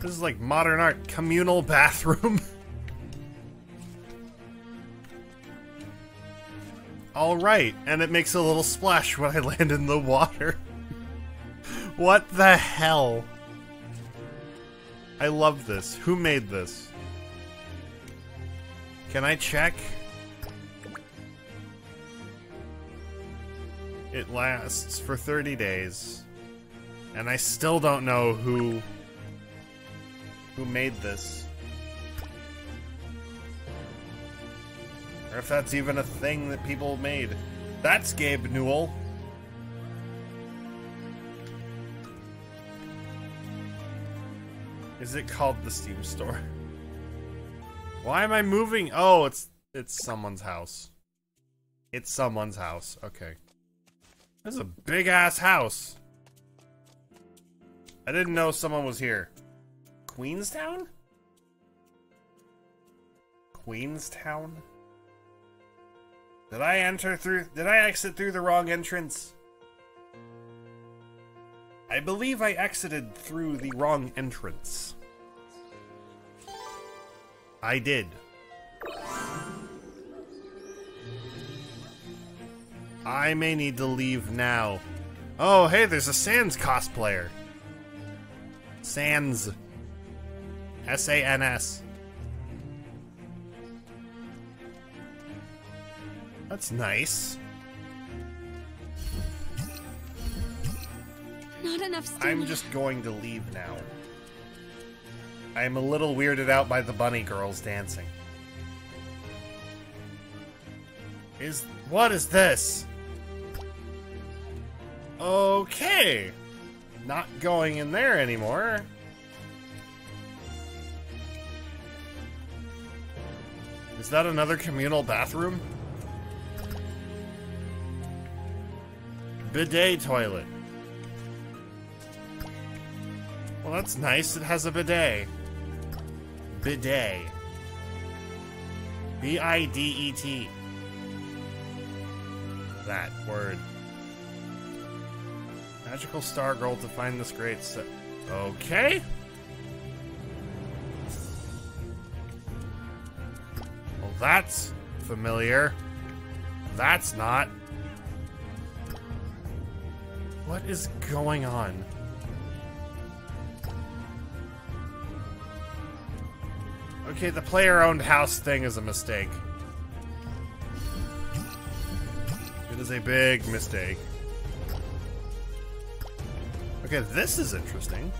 This is like modern art communal bathroom. [LAUGHS] All right, and it makes a little splash when I land in the water. What the hell? I love this. Who made this? Can I check? It lasts for 30 days. And I still don't know who who made this. Or if that's even a thing that people made. That's Gabe Newell. Is it called the Steam Store? [LAUGHS] Why am I moving? Oh, it's it's someone's house. It's someone's house. Okay. This is a big ass house. I didn't know someone was here. Queenstown? Queenstown? Did I enter through did I exit through the wrong entrance? I believe I exited through the wrong entrance. I did. I may need to leave now. Oh, hey, there's a Sans cosplayer. Sans. S A N S. That's nice.
Not enough stamina.
I'm just going to leave now. I'm a little weirded out by the bunny girls dancing. Is what is this? Okay. Not going in there anymore. Is that another communal bathroom? Bidet toilet. Well, that's nice. It has a bidet. Bidet. B I D E T. That word. Magical Star Girl to find this great set. Okay. Well, that's familiar. That's not. What is going on? Okay, the player owned house thing is a mistake. It is a big mistake. Okay, this is interesting.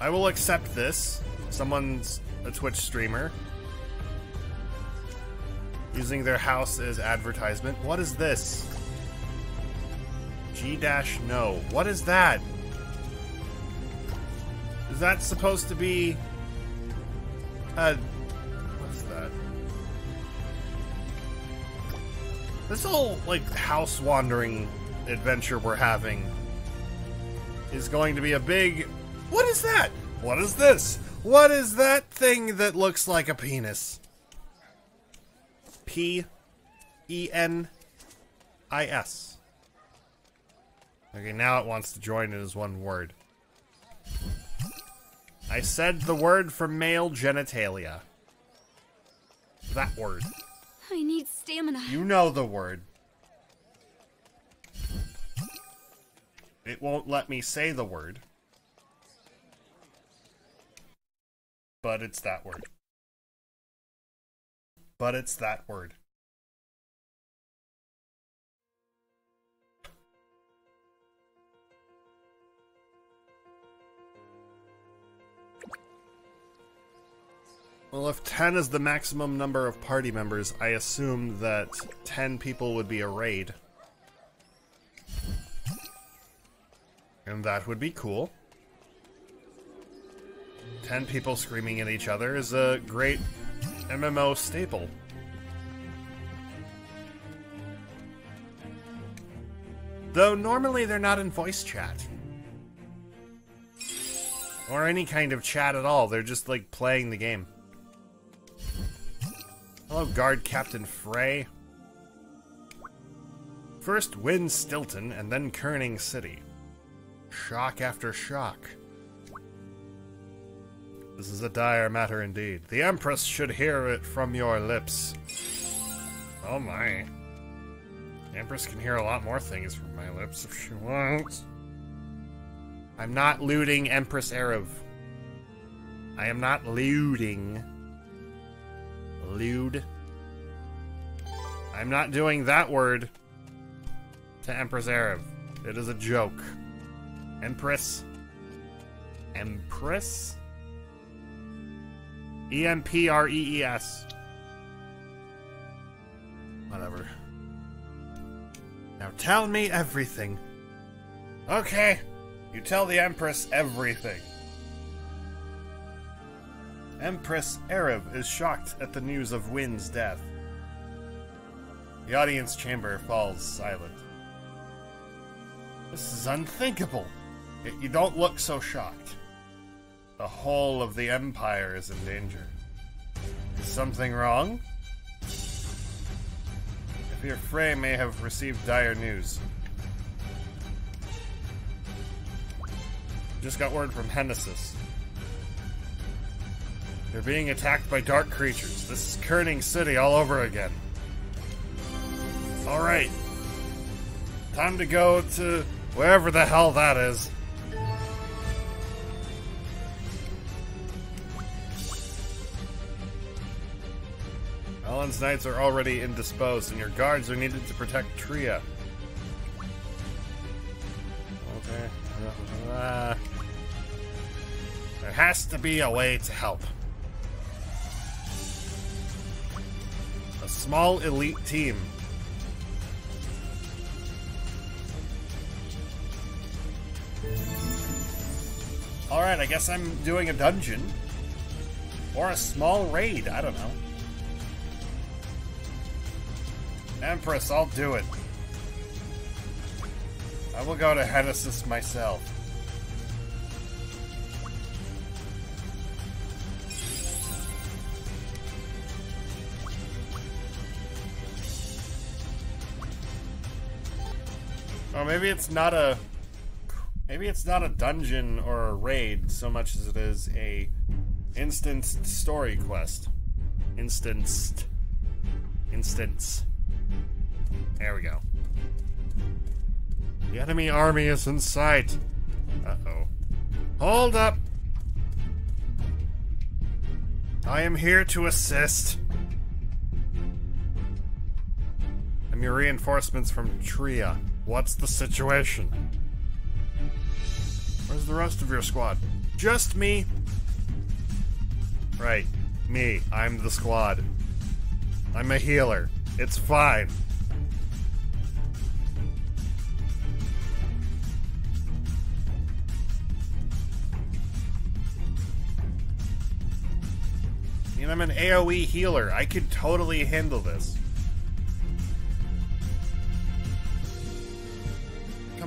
I will accept this. Someone's a Twitch streamer. Using their house as advertisement. What is this? G dash no. What is that? Is that supposed to be a This whole like house wandering adventure we're having is going to be a big What is that? What is this? What is that thing that looks like a penis? P E N I S. Okay, now it wants to join it as one word. I said the word for male genitalia. That word.
I need stamina.
You know the word. It won't let me say the word. But it's that word. But it's that word. Well, if 10 is the maximum number of party members, I assume that 10 people would be a raid. And that would be cool. 10 people screaming at each other is a great MMO staple. Though normally they're not in voice chat. Or any kind of chat at all. They're just like playing the game. Hello, Guard Captain Frey. First win Stilton and then Kerning City. Shock after shock. This is a dire matter indeed. The Empress should hear it from your lips. Oh my. The Empress can hear a lot more things from my lips if she wants. I'm not looting Empress Ereve. I am not looting. Lewd. I'm not doing that word to Empress Ereve. It is a joke. Empress. Empress? E M P R E E S. Whatever. Now tell me everything. Okay. You tell the Empress everything. Empress Ereve is shocked at the news of Wynn's death. The audience chamber falls silent. This is unthinkable. Yet you don't look so shocked. The whole of the Empire is in danger. Is something wrong? Fear Frey may have received dire news. Just got word from Henesys. They're being attacked by dark creatures. This is Kerning City all over again. Alright. Time to go to wherever the hell that is. Ellen's knights are already indisposed, and your guards are needed to protect Tria. Okay. Uh, there has to be a way to help. Small elite team. Alright, I guess I'm doing a dungeon. Or a small raid, I don't know. Empress, I'll do it. I will go to Henesys myself. Maybe it's not a maybe it's not a dungeon or a raid so much as it is a instanced story quest. Instanced. Instance. There we go. The enemy army is in sight. Uh-oh. Hold up! I am here to assist. I'm your reinforcements from Tria. What's the situation? Where's the rest of your squad? Just me? Right. Me. I'm the squad. I'm a healer. It's fine. I mean, I'm an AoE healer. I could totally handle this.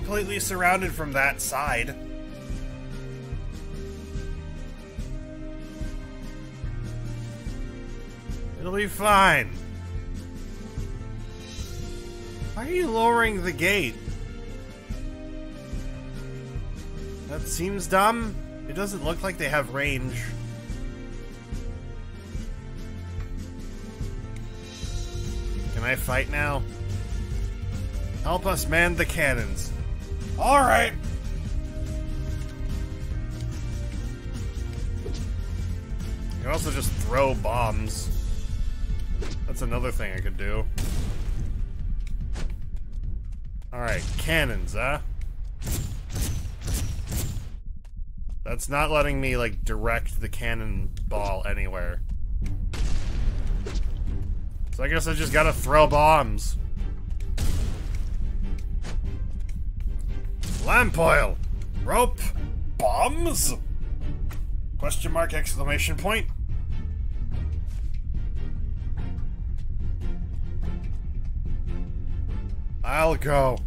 Completely surrounded from that side. It'll be fine. Why are you lowering the gate? That seems dumb. It doesn't look like they have range. Can I fight now? Help us man the cannons. Alright! You can also just throw bombs. That's another thing I could do. Alright, cannons, huh? That's not letting me, like, direct the cannonball anywhere. So I guess I just gotta throw bombs. Lamp oil! Rope! Bombs? Question mark exclamation point? I'll go.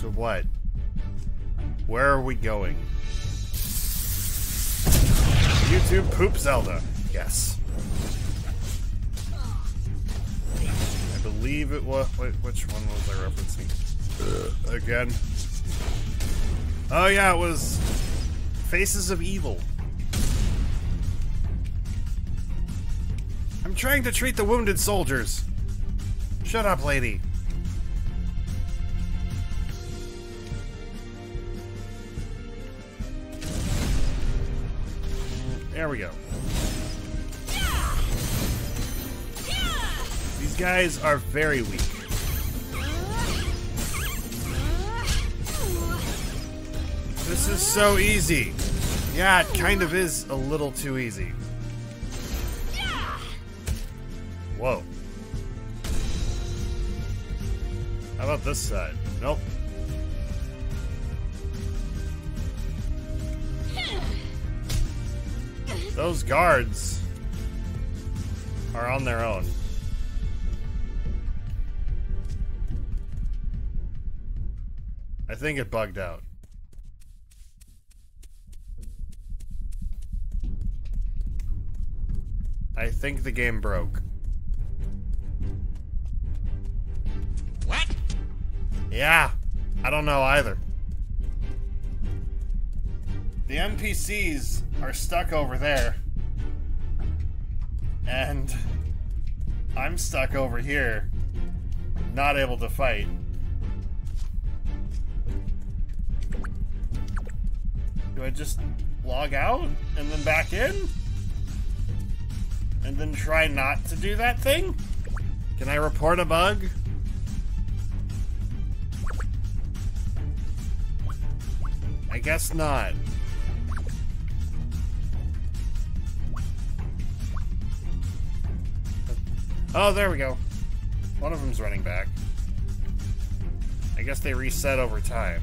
To what? Where are we going? YouTube Poop Zelda. Yes. I believe it was. Wait, which one was I referencing? Again. Oh, yeah, it was Faces of Evil. I'm trying to treat the wounded soldiers. Shut up, lady. There we go. These guys are very weak. Is so easy. Yeah, it kind of is a little too easy. Whoa. How about this side? Nope. Those guards are on their own. I think it bugged out. I think the game broke.
What?
Yeah, I don't know either. The NPCs are stuck over there. And I'm stuck over here, not able to fight. Do I just log out and then back in? And then try not to do that thing? Can I report a bug? I guess not. Oh, there we go. One of them's running back. I guess they reset over time.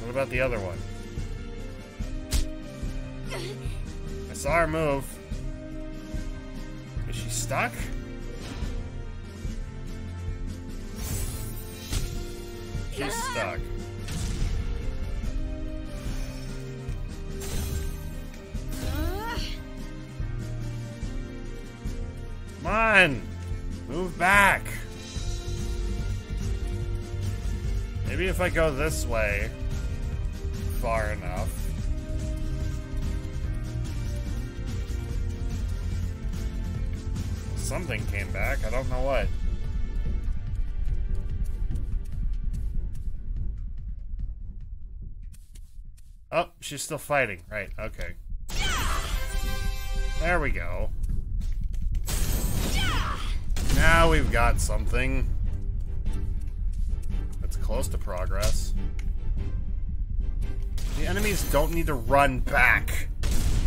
What about the other one? [LAUGHS] Her move. Is she stuck? She's ah! stuck. Come on! Move back! Maybe if I go this way far enough. Something came back, I don't know what. Oh, she's still fighting. Right, okay. There we go. Now we've got something. That's close to progress. The enemies don't need to run back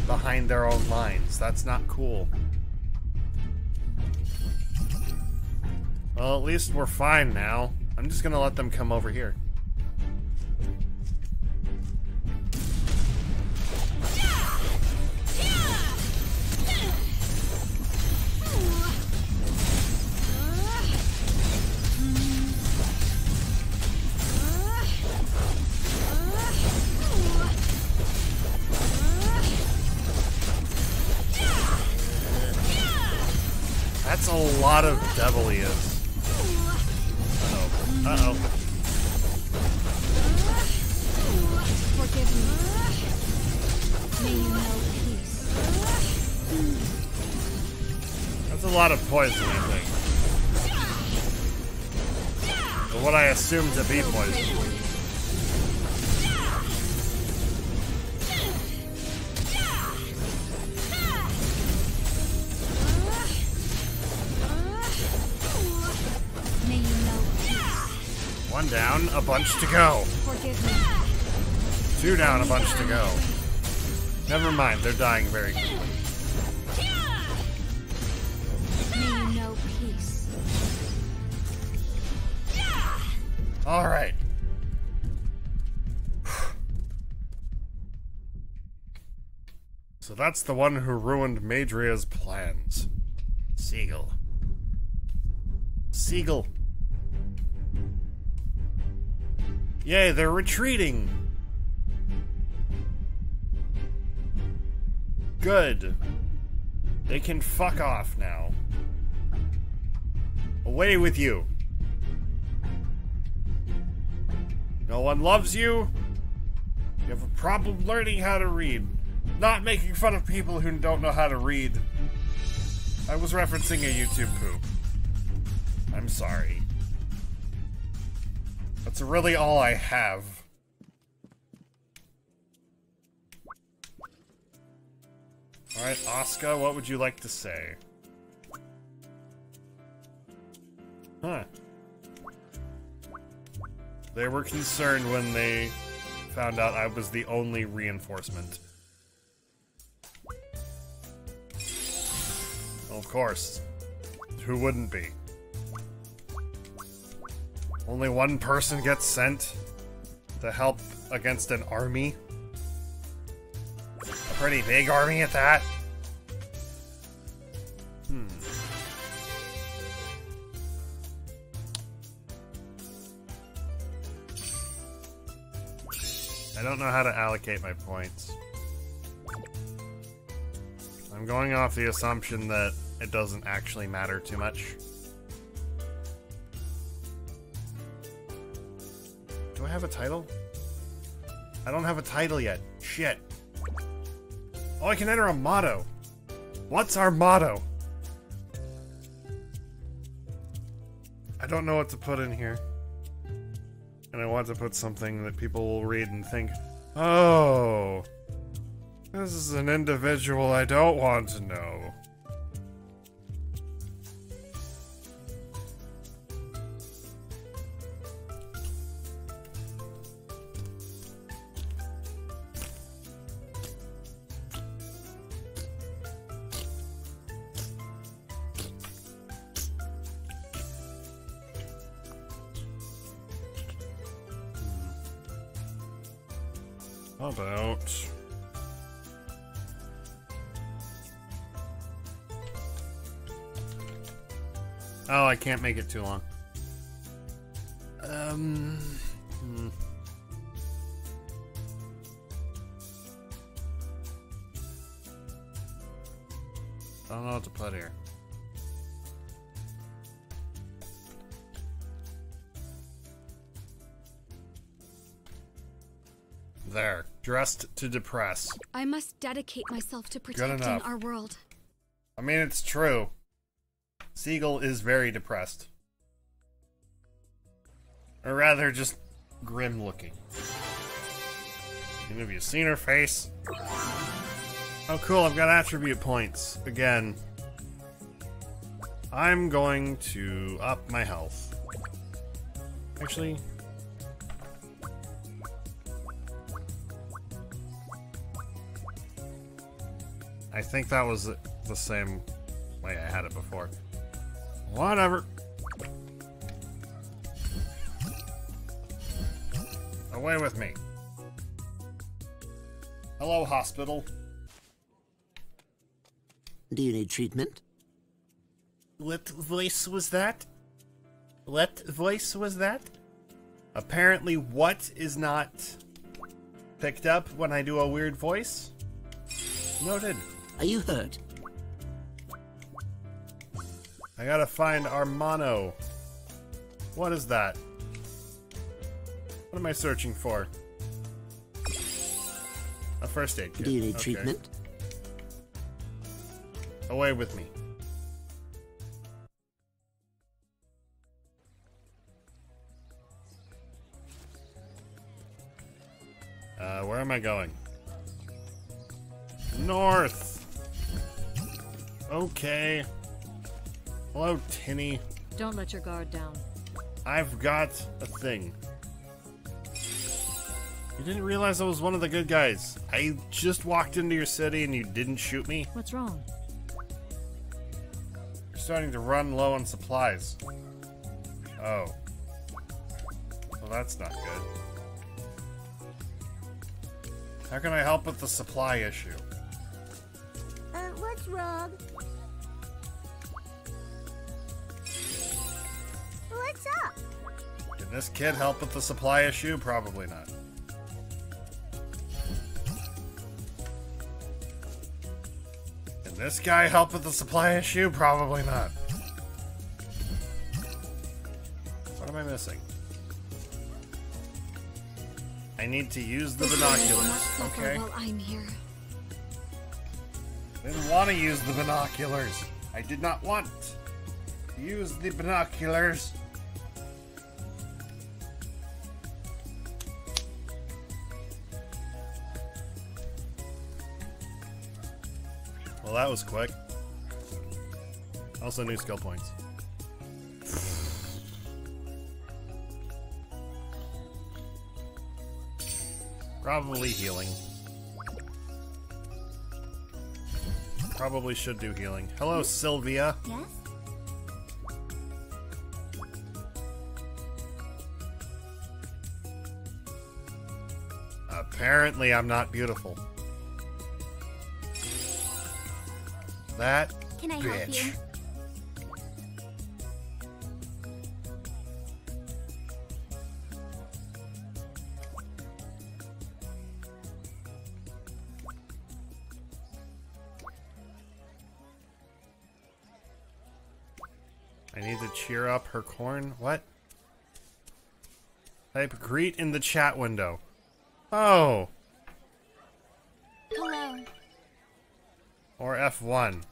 behind their own lines. That's not cool. Well, at least we're fine now. I'm just gonna let them come over here. That's a lot of devil is. Uh-oh.
Forgive me. May you know peace.
That's a lot of poison, I think. Or what I assume to be poison. Down, a bunch to go. Two down, a bunch to go. Never mind, they're dying very quickly.
Peace.
Alright. [SIGHS] So that's the one who ruined Madria's plans. Siegel. Siegel. Yay, they're retreating. Good. They can fuck off now. Away with you. No one loves you. You have a problem learning how to read. Not making fun of people who don't know how to read. I was referencing a YouTube poop. I'm sorry. That's really all I have. Alright, Oscar, what would you like to say? Huh. They were concerned when they found out I was the only reinforcement. Of course. Who wouldn't be? Only one person gets sent to help against an army? A pretty big army at that? Hmm. I don't know how to allocate my points. I'm going off the assumption that it doesn't actually matter too much. Do I have a title? I don't have a title yet. Shit. Oh, I can enter a motto. What's our motto? I don't know what to put in here. And I want to put something that people will read and think, oh, this is an individual I don't want to know. Can't make it too long. Um... hmm. I don't know what to put here. There. Dressed to depress.
I must dedicate myself to protecting our world.
I mean, it's true. Siegel is very depressed. Or rather, just grim looking. Have you seen her face? Oh, cool, I've got attribute points. Again. I'm going to up my health. Actually. I think that was the same way I had it before. Whatever. Away with me. Hello, hospital.
Do you need treatment?
What voice was that? What voice was that? Apparently, what is not picked up when I do a weird voice? Noted.
Are you hurt?
I gotta find Armano. What is that? What am I searching for? A first aid kit.
Do you need
Okay.
treatment?
Away with me. Uh, where am I going? North! Okay. Hello, Tinny.
Don't let your guard down.
I've got a thing. You didn't realize I was one of the good guys. I just walked into your city and you didn't shoot me.
What's wrong?
You're starting to run low on supplies. Oh. Well, that's not good. How can I help with the supply issue?
Uh, what's wrong? What's up?
Can this kid help with the supply issue? Probably not. Can this guy help with the supply issue? Probably not. What am I missing? I need to use the
This man will not
binoculars. Okay.
I'm here.
I didn't want to use the binoculars. I did not want to use the binoculars. Well, that was quick. Also, new skill points. Probably healing. Probably should do healing. Hello, Sylvia.
Yes?
Apparently, I'm not beautiful. That
Can I help you?
I need to cheer up her corn. What? Type greet in the chat window. Oh,
Hello.
or F1.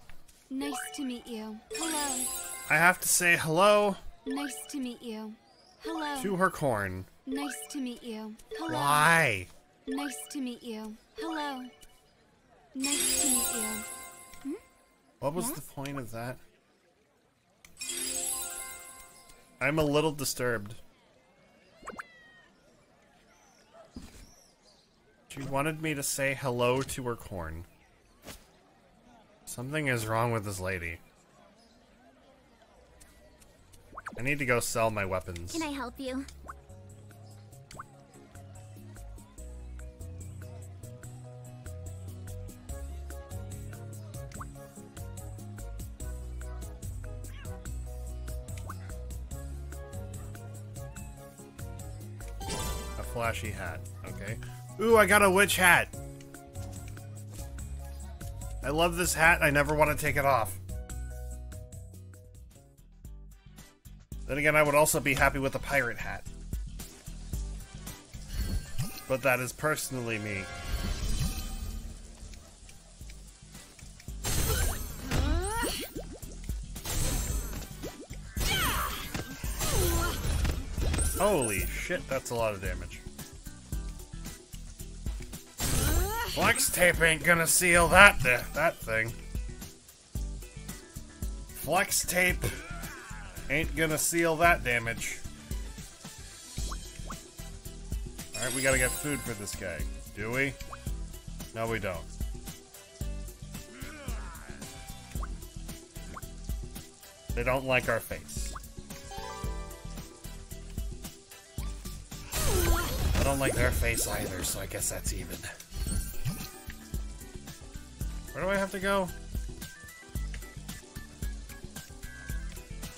Nice to meet you. Hello.
I have to say hello
Nice to meet you. Hello.
to her corn.
Nice to meet you. Hello.
Why?
Nice to meet you. Hello. Nice to meet you. Hmm?
What was
Yes?
the point of that? I'm a little disturbed. She wanted me to say hello to her corn. Something is wrong with this lady. I need to go sell my weapons.
Can I help you?
A flashy hat. Okay. Ooh, I got a witch hat. I love this hat. I never want to take it off. Then again, I would also be happy with a pirate hat. But that is personally me. Holy shit, that's a lot of damage. Flex tape ain't gonna seal that de- that thing. Flex tape ain't gonna seal that damage. Alright, we gotta get food for this guy. Do we? No, we don't. They don't like our face. I don't like their face either, so I guess that's even. Where do I have to go?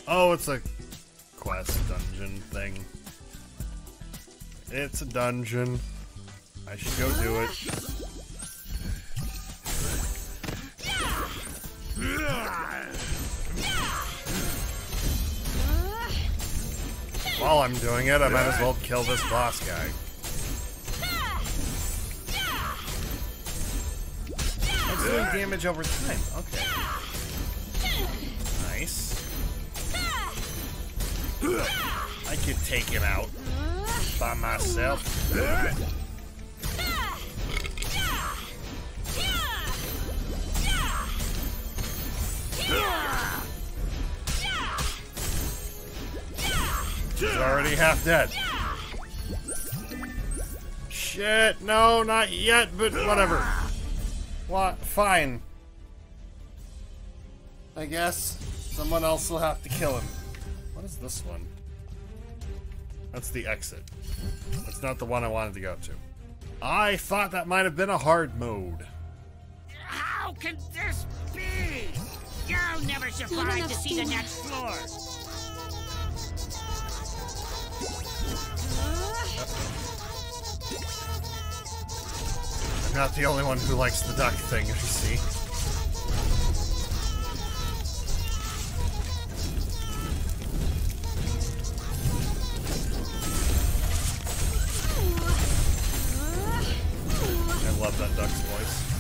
Oh, it's a quest dungeon thing. It's a dungeon. I should go do it. While I'm doing it, I might as well kill this boss guy. Doing damage over time. Okay. Nice. I could take him out by myself. He's already half dead. Shit, no, not yet, but whatever. What? Fine. I guess someone else will have to kill him. What is this one? That's the exit. That's not the one I wanted to go to. I thought that might have been a hard mode.
How can this be? You'll never survive to see the next floor.
Not the only one who likes the duck thing, if you see. I love that voice.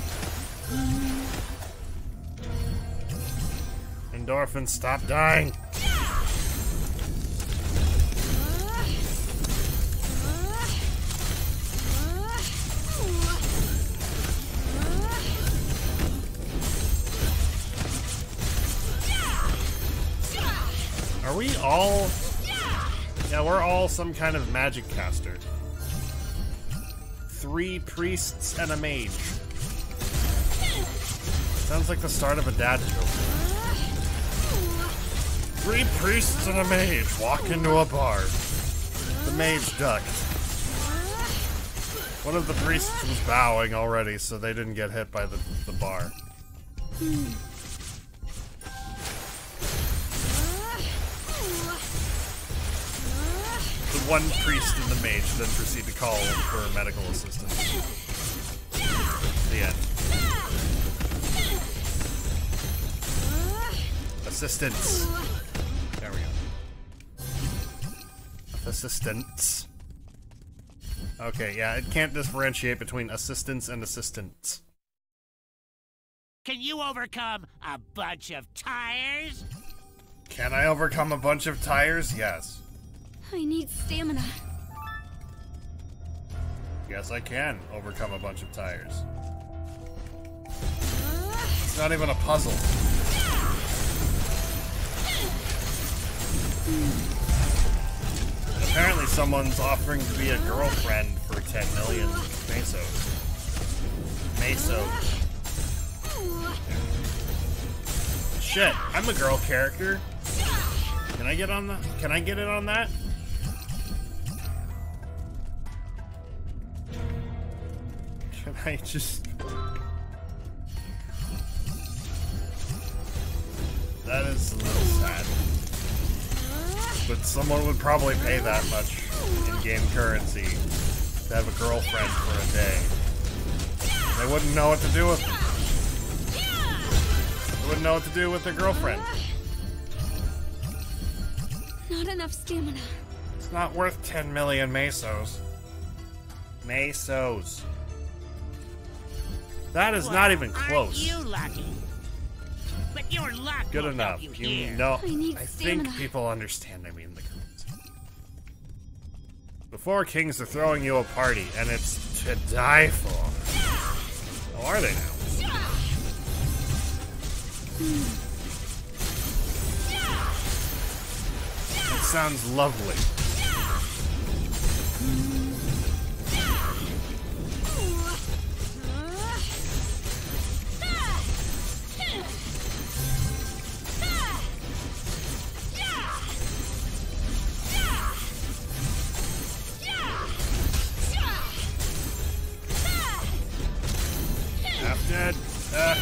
Stop dying! Some kind of magic caster. Three priests and a mage. Sounds like the start of a dad joke. Three priests and a mage walk into a bar. The mage ducked. One of the priests was bowing already, so they didn't get hit by the, the bar. One priest and the mage then proceed to call for medical assistance. The end. Assistance. There we go. Assistance. Okay, yeah, it can't differentiate between assistants and assistants.
Can you overcome a bunch of tires?
Can I overcome a bunch of tires? Yes.
I need stamina.
Yes, I can overcome a bunch of tires. Uh. It's not even a puzzle. And apparently someone's offering to be a girlfriend for 10 million pesos. Meso. Shit, I'm a girl character. Can I get on the can I get it on that? Can [LAUGHS] I just That is a little sad. But someone would probably pay that much in game currency to have a girlfriend for a day. They wouldn't know what to do with They wouldn't know what to do with their girlfriend.
Not enough stamina.
It's not worth 10 million mesos. Mesos. That is not even
Aren't
close.
you lucky? But your luck
Good
won't
enough.
help you,
You know,
I need
I think people understand I mean the currency. The Four Kings are throwing you a party, and it's to die for. How are they now? That sounds lovely. Dead. Ah.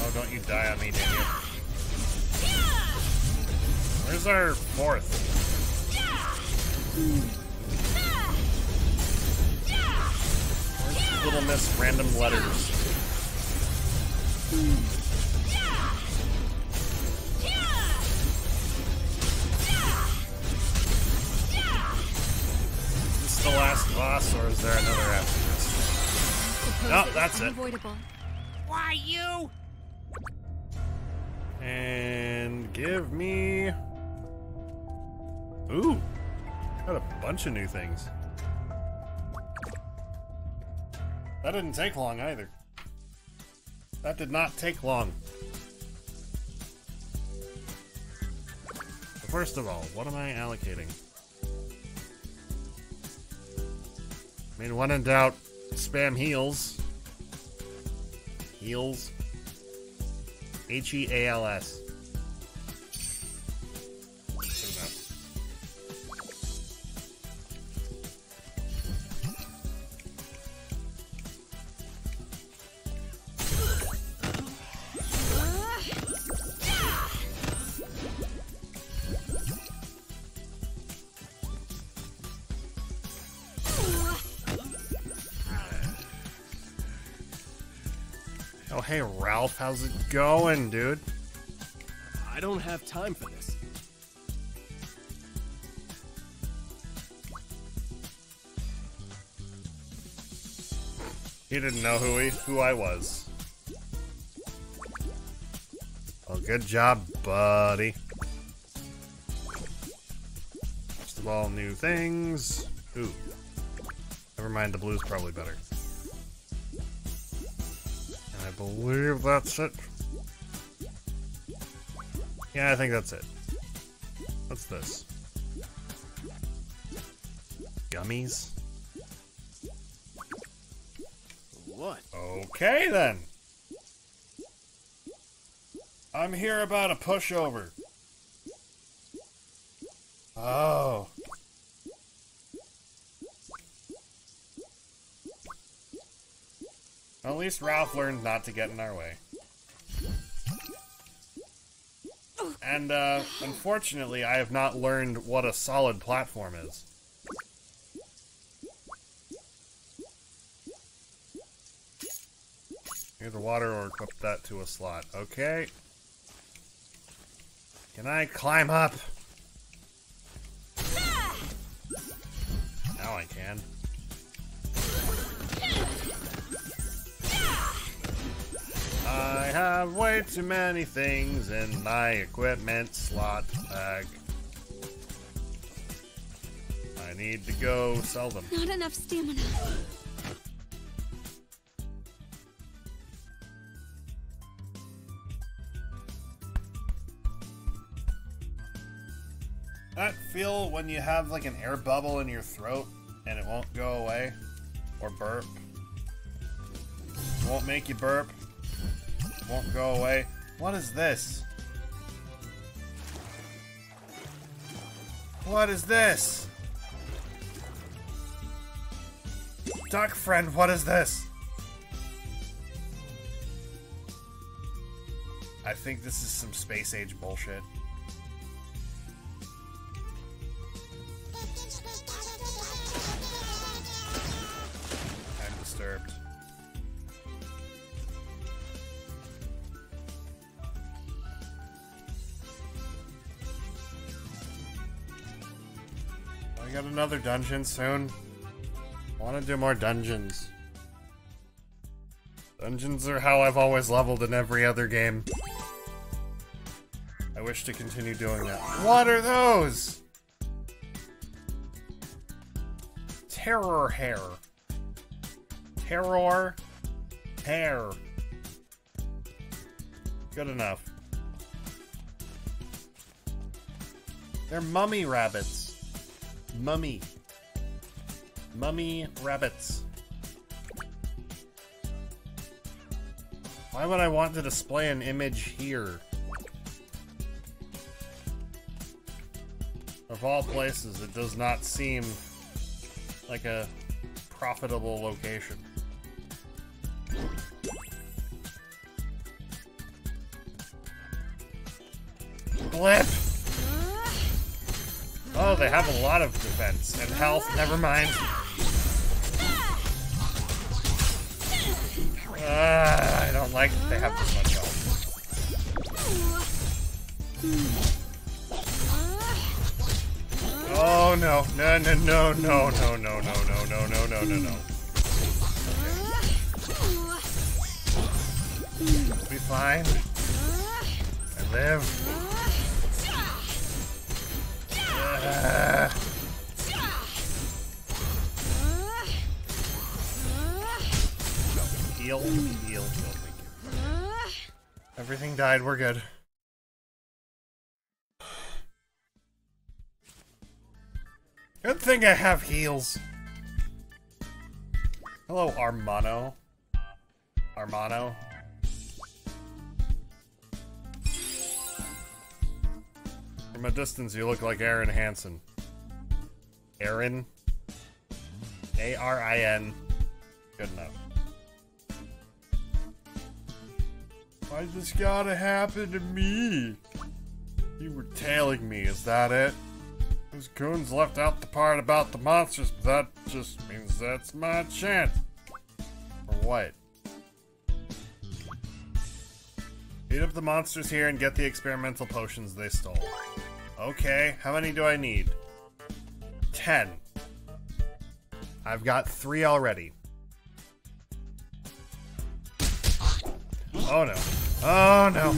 Oh, don't you die on me, damn. Where's our fourth? Where's Little Miss Random Letters? Is this the last boss, or is there another after No,
it was
that's it.
unavoidable.
Why you?
And give me. Ooh, got a bunch of new things. That didn't take long either. That did not take long. First of all, what am I allocating? I mean, when in doubt, spam heals. Heals. H E A L S. hey, Ralph, how's it going, dude?
I don't have time for this.
He didn't know who he, who I was. Well, good job, buddy. First of all, new things. Ooh. Never mind, the blue's probably better. Believe that's it. Yeah, I think that's it. What's this? Gummies?
What?
Okay then. I'm here about a pushover. Oh. At least Ralph learned not to get in our way. And, uh, unfortunately, I have not learned what a solid platform is. The water or equip that to a slot. Okay. Can I climb up? Now I can. I have way too many things in my equipment slot bag. I need to go sell them.
Not enough stamina.
That feel when you have like an air bubble in your throat and it won't go away? Or burp? Won't make you burp? Won't go away? What is this? What is this? Duck friend, what is this? I think this is some space age bullshit. Another dungeon soon. I want to do more dungeons. Dungeons are how I've always leveled in every other game. I wish to continue doing that. What are those? Terror hare. Terror hare. Good enough. They're mummy rabbits. Mummy. Mummy rabbits. Why would I want to display an image here? Of all places, it does not seem like a profitable location. Blip! Oh, they have a lot of defense and health. Never mind. Uh, I don't like that they have this much health. Oh no, no, no, no, no, no, no, no, no, no, no, no, no, no. Be fine. I live. Heal, heal, heal. Everything died, we're good. Good thing I have heals. Hello, Armano. Armano. From a distance, you look like Arin Hanson. Aaron? A-R-I-N. Good enough. Why this gotta happen to me? You were tailing me, is that it? Those goons left out the part about the monsters, but that just means that's my chance. Or what? Beat up the monsters here and get the experimental potions they stole. Okay, how many do I need? Ten. I've got three already. Oh no. Oh no.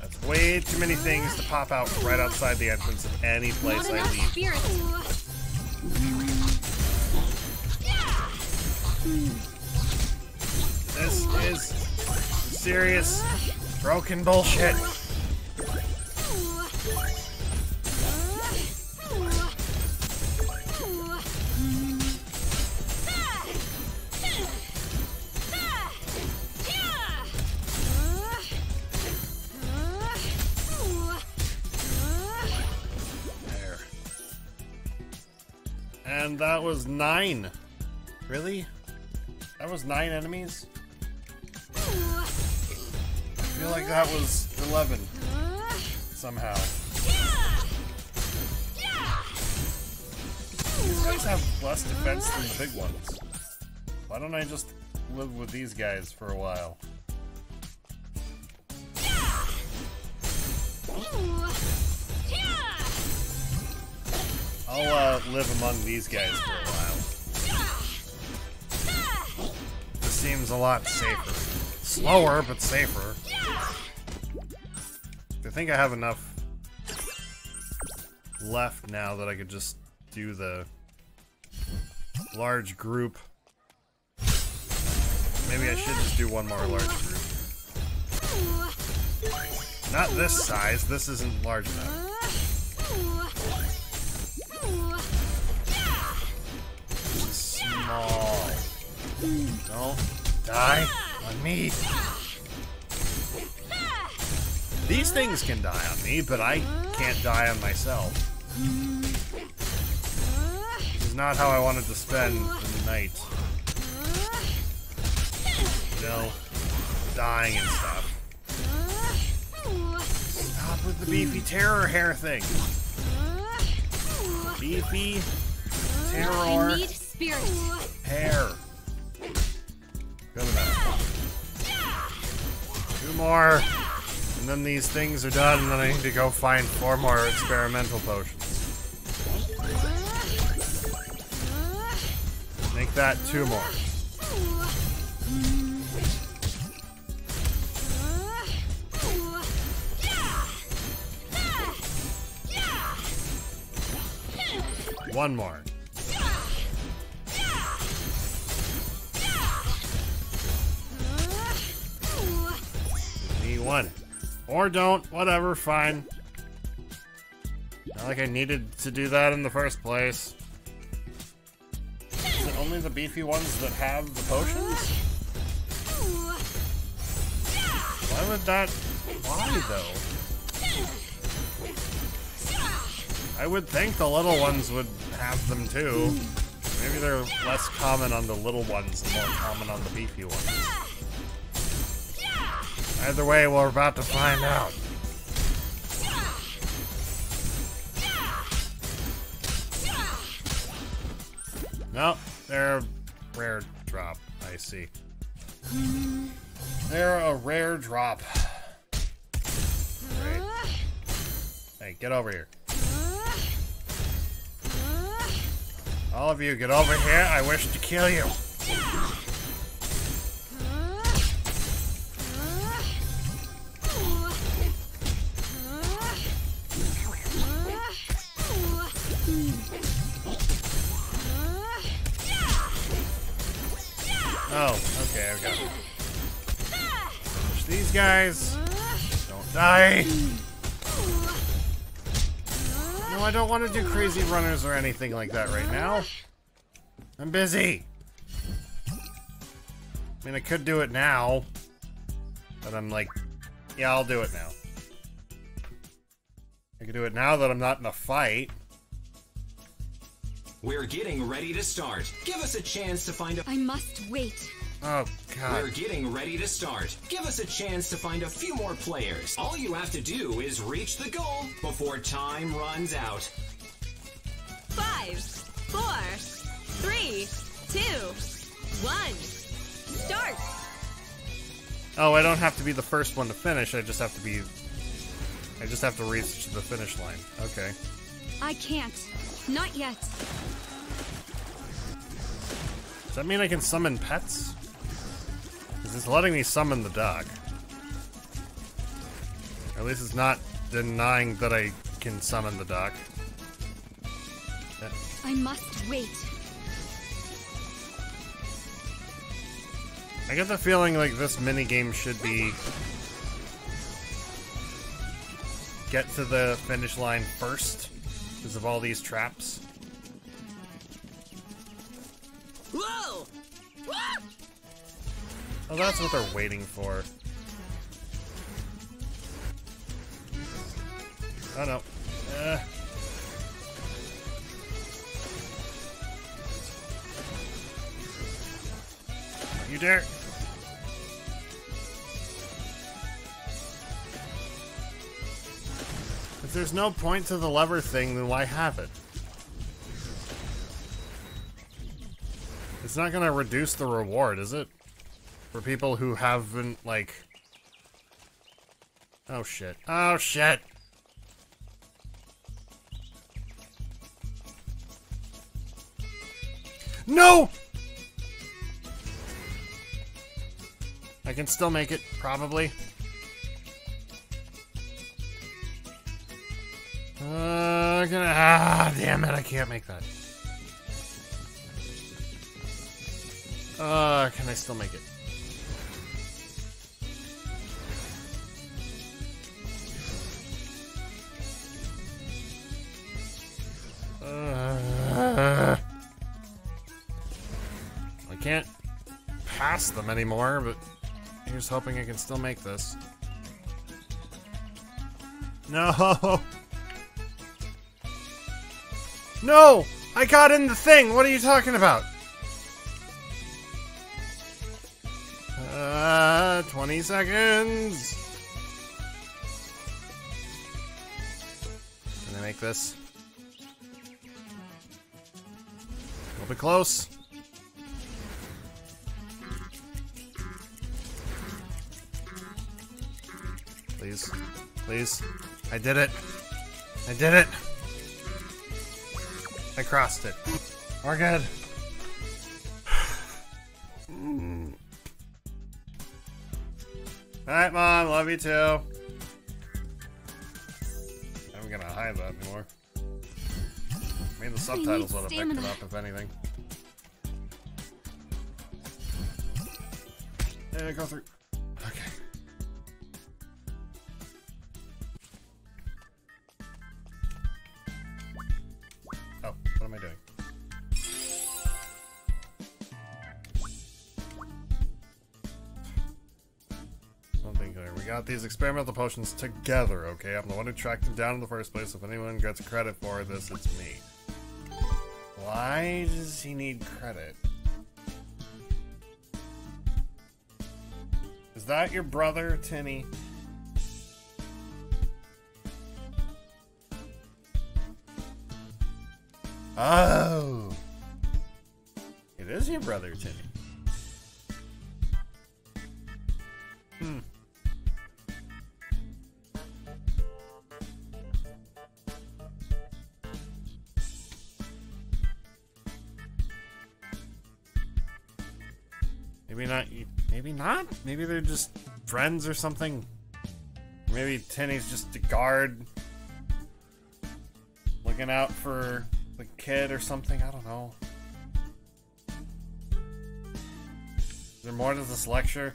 That's way too many things to pop out right outside the entrance of any place I leave.
spirit.
This is serious broken bullshit. That was nine. Really? That was nine enemies? I feel like that was 11. Somehow. These guys have less defense than the big ones. Why don't I just live with these guys for a while? I'll uh, live among these guys for a while. This seems a lot safer. Slower, but safer. I think I have enough left now that I could just do the large group. Maybe I should just do one more large group. Not this size, this isn't large enough. Don't die on me. These things can die on me, but I can't die on myself. This is not how I wanted to spend the night. You know, dying and stuff. Stop with the beefy terror hare thing. Beefy terror
spirit.
hair. Two more. And then these things are done, and then I need to go find four more experimental potions. Make that two more. One more. Me one. Or don't, whatever, fine. Not like I needed to do that in the first place. Is it only the beefy ones that have the potions? Why would that... Why, though? I would think the little ones would have them too. Maybe they're less common on the little ones and more common on the beefy ones. Either way, we're about to find out. No, they're a rare drop. I see. They're a rare drop. Great. Hey, get over here. All of you, get over here. I wish to kill you. Guys. Don't die. No, I don't want to do crazy runners or anything like that right now. I'm busy. I mean, I could do it now. But I'm like, yeah, I'll do it now. I could do it now that I'm not in a fight.
We're getting ready to start. Give us a chance to find a.
I must wait.
Oh,
We're getting ready to start. Give us a chance to find a few more players. All you have to do is reach the goal before time runs out.
Five, four, three, two, one. Start.
Oh, I don't have to be the first one to finish. I just have to be. I just have to reach the finish line. Okay.
I can't. Not yet.
Does that mean I can summon pets? Is Because it's letting me summon the dog. Or at least it's not denying that I can summon the dog.
I must wait.
I get the feeling like this minigame should be get to the finish line first because of all these traps.
Whoa!
Oh, that's what they're waiting for. Oh no. Uh. You dare. If there's no point to the lever thing, then why have it? It's not gonna reduce the reward, is it? For people who haven't, like... Oh shit. Oh shit! No! I can still make it, probably. Uh, gonna, ah, damn it, I can't make that. Uh, can I still make it? Uh, I can't pass them anymore, but here's hoping I can still make this. No! No! I got in the thing! What are you talking about? Uh, 20 seconds! Can I make this? Be close. Please. Please. I did it. I did it. I crossed it. We're good. [SIGHS] Alright, Mom. Love you too. I'm gonna hide that anymore. I mean, the subtitles would have picked it up, if anything. Yeah, go through. Okay. Oh, what am I doing? Something clear. We got these experimental potions together, okay? I'm the one who tracked them down in the first place. If anyone gets credit for this, it's me. Why does he need credit? Is that your brother, Tinny? Oh! It is your brother, Tinny. Maybe they're just friends or something. Maybe Tinny's just a guard, looking out for the kid or something. I don't know. Is there more to this lecture?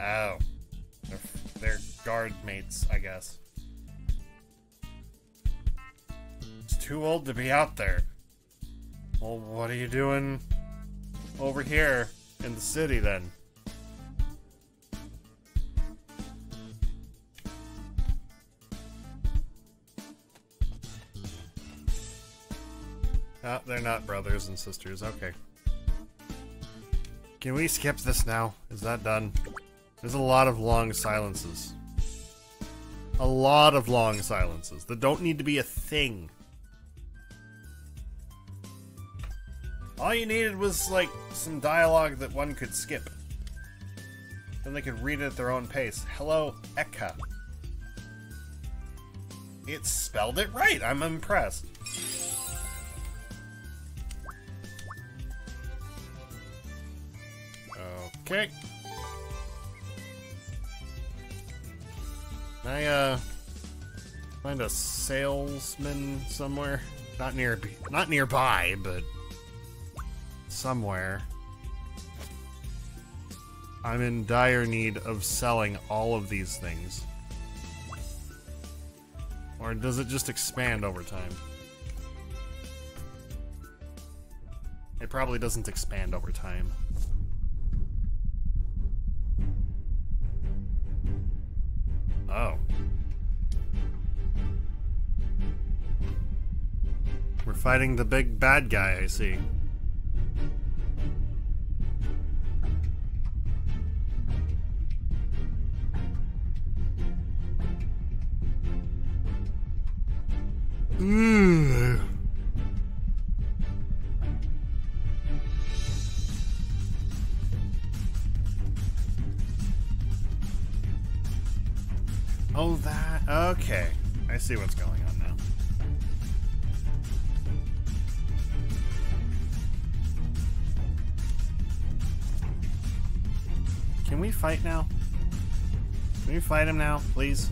Oh, they're, they're guard mates, I guess. It's too old to be out there. Well, what are you doing over here in the city then? Oh, they're not brothers and sisters. Okay. Can we skip this now? Is that done? There's a lot of long silences. A lot of long silences that don't need to be a thing. All you needed was, like, some dialogue that one could skip. Then they could read it at their own pace. Hello, Eka. It spelled it right. I'm impressed. Okay. Can I, uh, find a salesman somewhere? Not near, not nearby, but somewhere. I'm in dire need of selling all of these things. Or does it just expand over time? It probably doesn't expand over time. Oh. We're fighting the big bad guy, I see. Ooh. Oh, that. Okay. I see what's going on now. Can we fight now? Can we fight him now, please?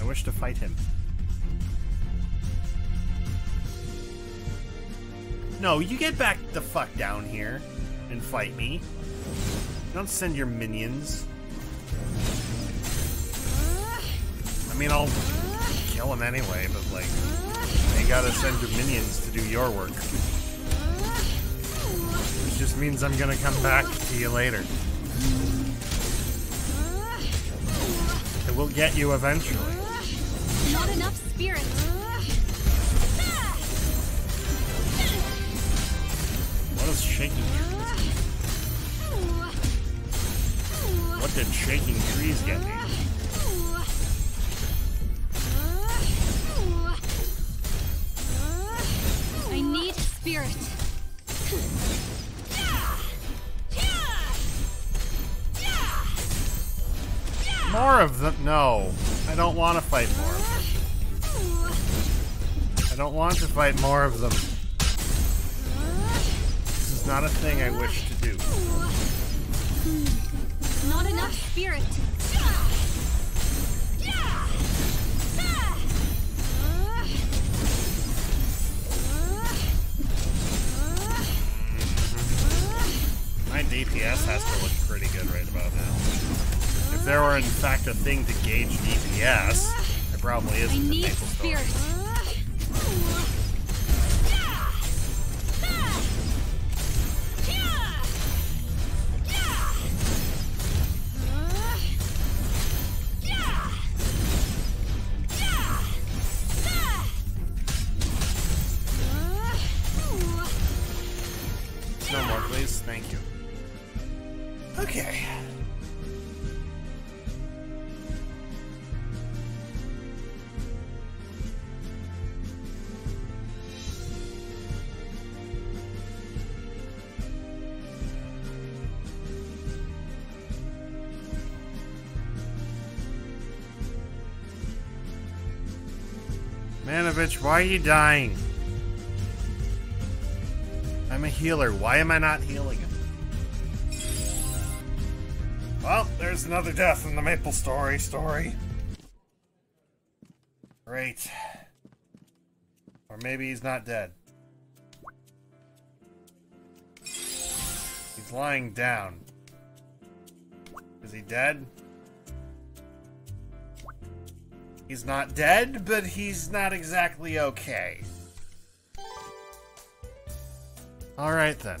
I wish to fight him. No, you get back the fuck down here and fight me. Don't send your minions. I mean, I'll kill him anyway, but like, you gotta send your minions to do your work. Which just means I'm gonna come back to you later. It will get you eventually.
Not enough spirit.
Shaking trees? What did shaking trees get me?
I need spirit.
More of them? No. I don't want to fight more. I don't want to fight more of them. Is not a thing I wish to do.
Not enough spirit.
My DPS has to look pretty good right about now. If there were in fact a thing to gauge DPS, it probably isn't in
need spirit.
Manovich, why are you dying? I'm a healer. Why am I not healing him? Well, there's another death in the MapleStory story. Great. Or maybe he's not dead. He's lying down. Is he dead? He's not dead, but he's not exactly okay. Alright then.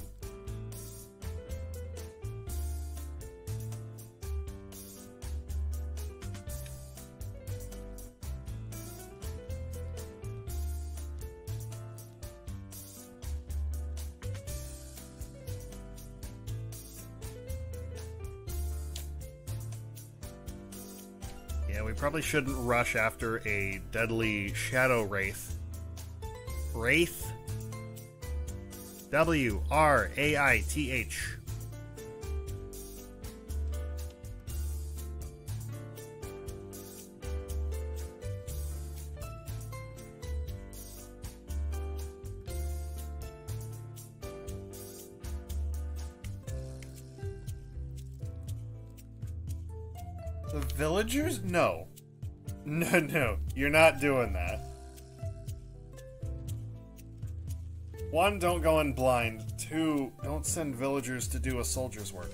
Probably shouldn't rush after a deadly Shadow Wraith. Wraith? W R A I T H. The villagers? No. No, no. You're not doing that. One, don't go in blind. Two, don't send villagers to do a soldier's work.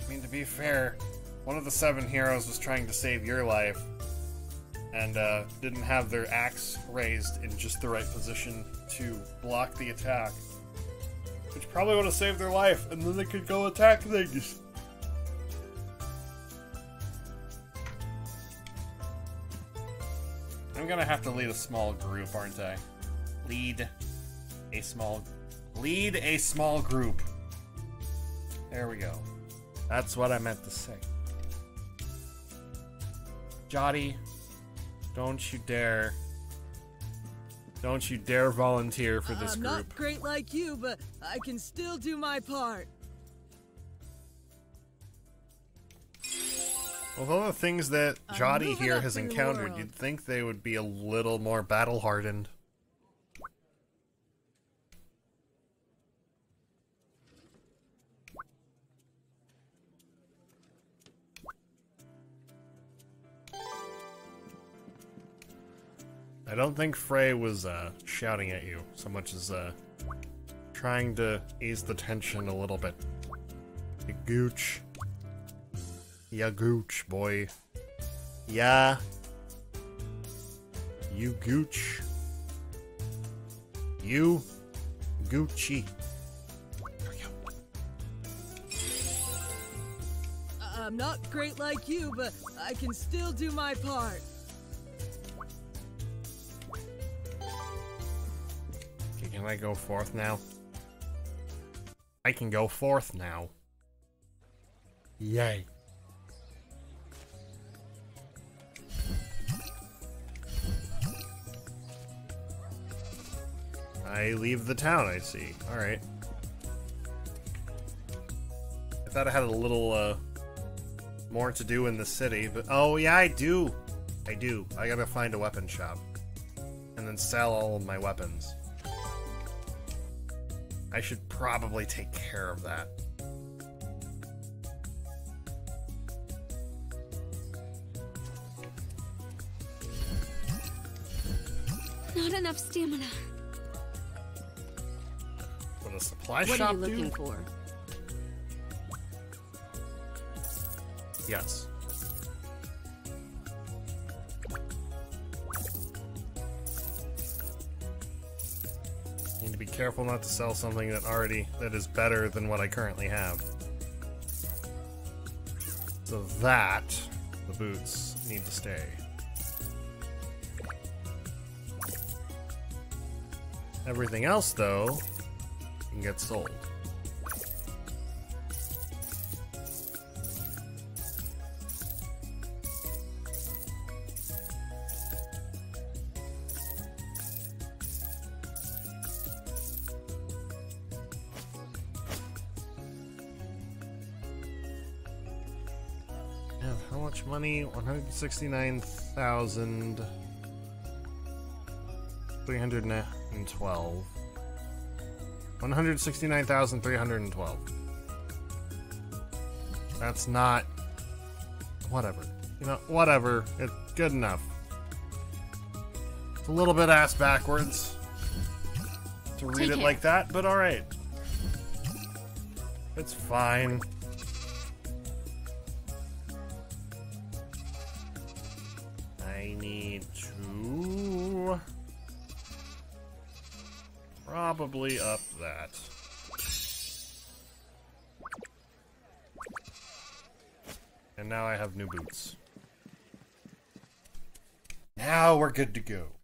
I mean, to be fair, one of the seven heroes was trying to save your life and uh, didn't have their axe raised in just the right position to block the attack. Which probably would have saved their life, and then they could go attack things. I'm gonna have to lead a small group, aren't I? Lead a small lead a small group. There we go. That's what I meant to say. Jotty, don't you dare. Don't you dare volunteer for this
I'm
group.
not great like you, but I can still do my part.
With all the things that
I'm
Jotty here has encountered, you'd think they would be a little more battle I don't think Frey was uh, shouting at you so much as uh, trying to ease the tension a little bit. You gooch. Ya gooch, boy. Yeah. You gooch. You Gucci.
I'm not great like you, but I can still do my part.
Can I go forth now? I can go forth now. Yay. I leave the town, I see. Alright. I thought I had a little, uh, more to do in the city, but- Oh, yeah, I do! I do. I gotta find a weapon shop. And then sell all of my weapons. I should probably take care of that.
Not enough stamina.
What a supply
What
shop
are you looking
do?
for?
Yes. Careful not to sell something that already that is better than what I currently have. So that the boots need to stay. Everything else though can get sold. Money? 169,000. 312. 169,312. That's not. Whatever. You know, whatever. It's good enough. It's a little bit ass backwards to read
Take
it
care.
like that, but alright. It's fine. Probably up that. And now I have new boots. Now we're good to go.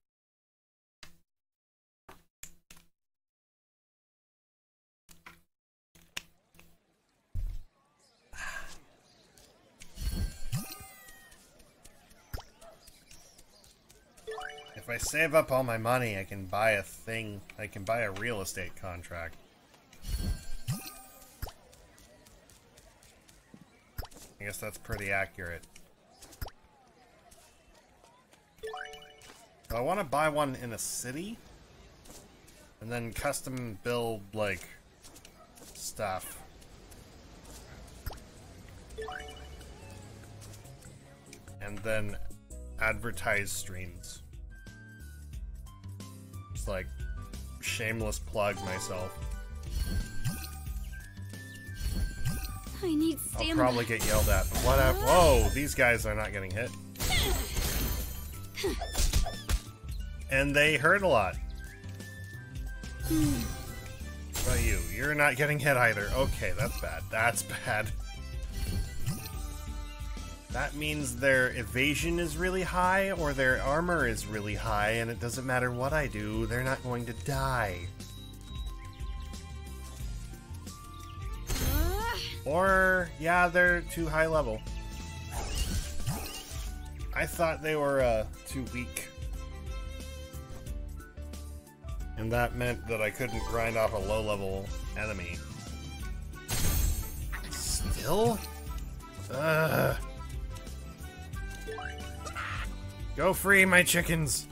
I save up all my money, I can buy a thing. I can buy a real estate contract. I guess that's pretty accurate. Do I want to buy one in a city? And then custom build, like, stuff. And then advertise streams. It's like, shameless plug myself.
I need
I'll probably get yelled at. But whatever. Whoa, these guys are not getting hit. And they hurt a lot. Hmm. What about you? You're not getting hit either. Okay, that's bad. That's [LAUGHS] bad. That means their evasion is really high or their armor is really high, and it doesn't matter what I do, they're not going to die. Or, yeah, they're too high level. I thought they were uh, too weak. And that meant that I couldn't grind off a low level enemy. Still? Ugh. Go free, my chickens!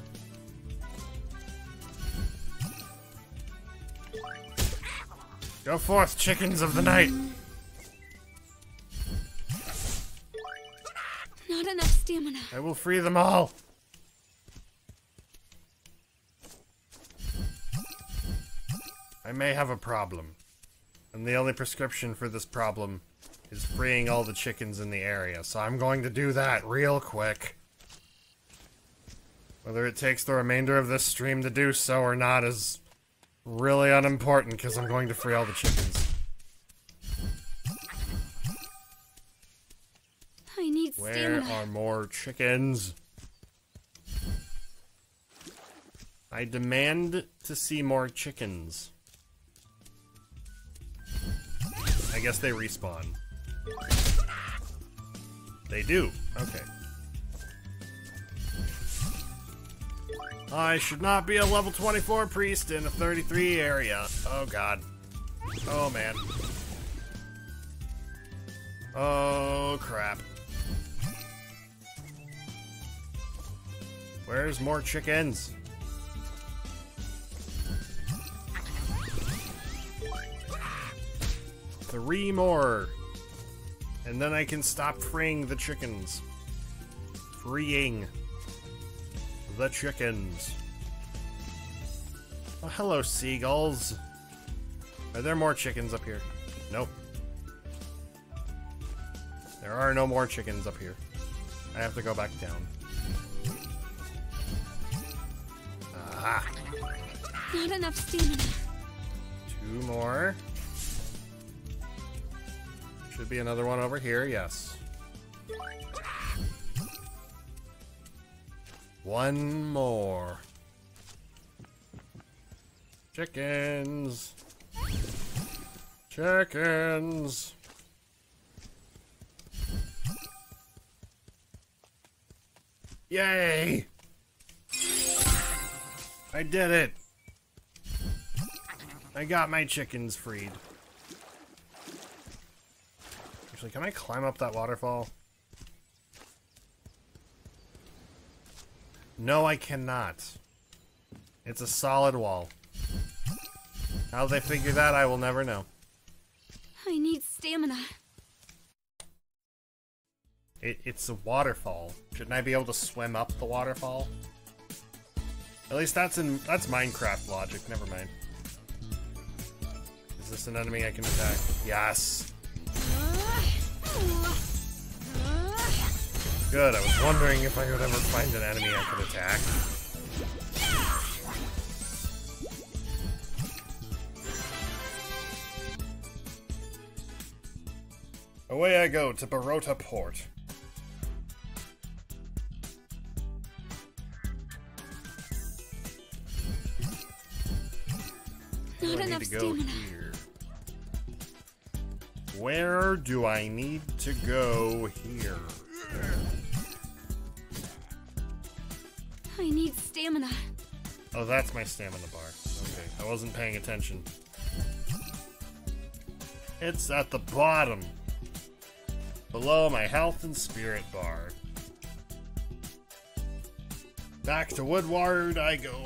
Go forth, chickens of the night!
Not enough stamina.
I will free them all! I may have a problem. And the only prescription for this problem is freeing all the chickens in the area, so I'm going to do that real quick. Whether it takes the remainder of this stream to do so or not is really unimportant, because I'm going to free all the chickens.
I need
Where
stamina.
are more chickens? I demand to see more chickens. I guess they respawn. They do. Okay. I should not be a level 24 priest in a 33 area. Oh god. Oh man. Oh crap. Where's more chickens? Three more. And then I can stop freeing the chickens. Freeing the chickens. Oh, hello, seagulls. Are there more chickens up here? Nope. There are no more chickens up here. I have to go back down. Aha!
Not enough stamina.
Two more. Should be another one over here, yes. One more. Chickens. Chickens. Yay! I did it! I got my chickens freed. Actually, can I climb up that waterfall? No, I cannot. It's a solid wall. How they figure that, I will never know.
I need stamina.
It, it's a waterfall. Shouldn't I be able to swim up the waterfall? At least that's in that's Minecraft logic. Never mind. Is this an enemy I can attack? Yes. Good. I was wondering if I would ever find an enemy I could attack. Away I go to Barota Port. Where do
Not
I need
enough
to go
stamina.
here? Where do I need to go here?
I need stamina.
Oh, that's my stamina bar. Okay, I wasn't paying attention. It's at the bottom. Below my health and spirit bar. Back to Woodward I go.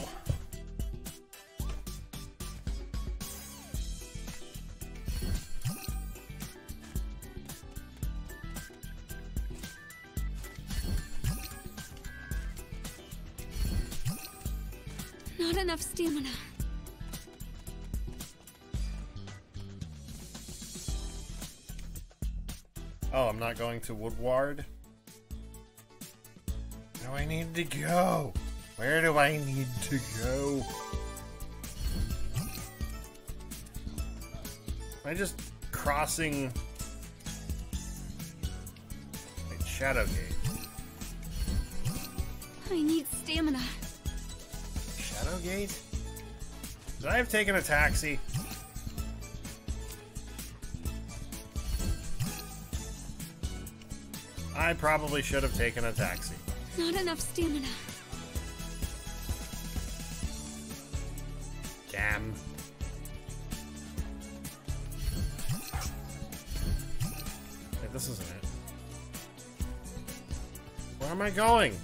Enough stamina.
Oh, I'm not going to Woodward? Do I need to go? Where do I need to go? Am I just crossing like Shadowgate?
I need stamina.
Shadowgate? Should I have taken a taxi? I probably should have taken a taxi.
Not enough stamina.
Damn. Wait, this isn't it. Where am I going?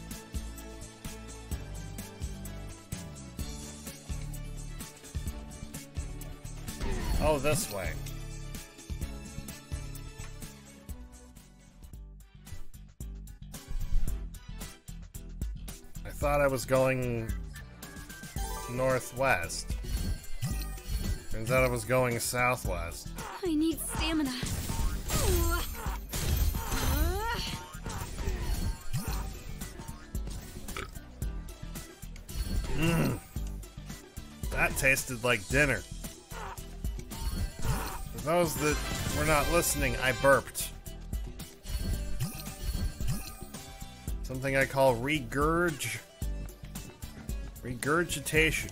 Oh, this way. I thought I was going northwest. Turns out I was going southwest.
I need stamina.
Mmm. That tasted like dinner. Those that were not listening, I burped. Something I call regurg. Regurgitation.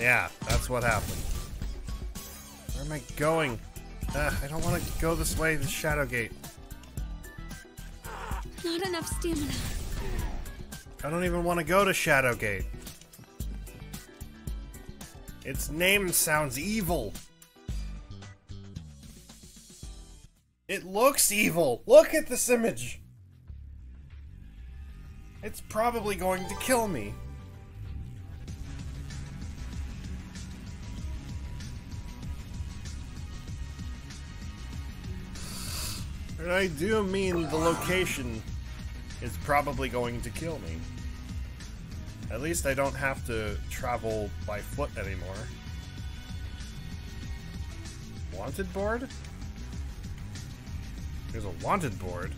Yeah, that's what happened. Where am I going? Ah, I don't want to go this way to Shadowgate.
Not enough stamina.
I don't even want to go to Shadowgate. Its name sounds evil. It looks evil. Look at this image. It's probably going to kill me. And I do mean the location is probably going to kill me. At least I don't have to travel by foot anymore. Wanted board? There's a wanted board.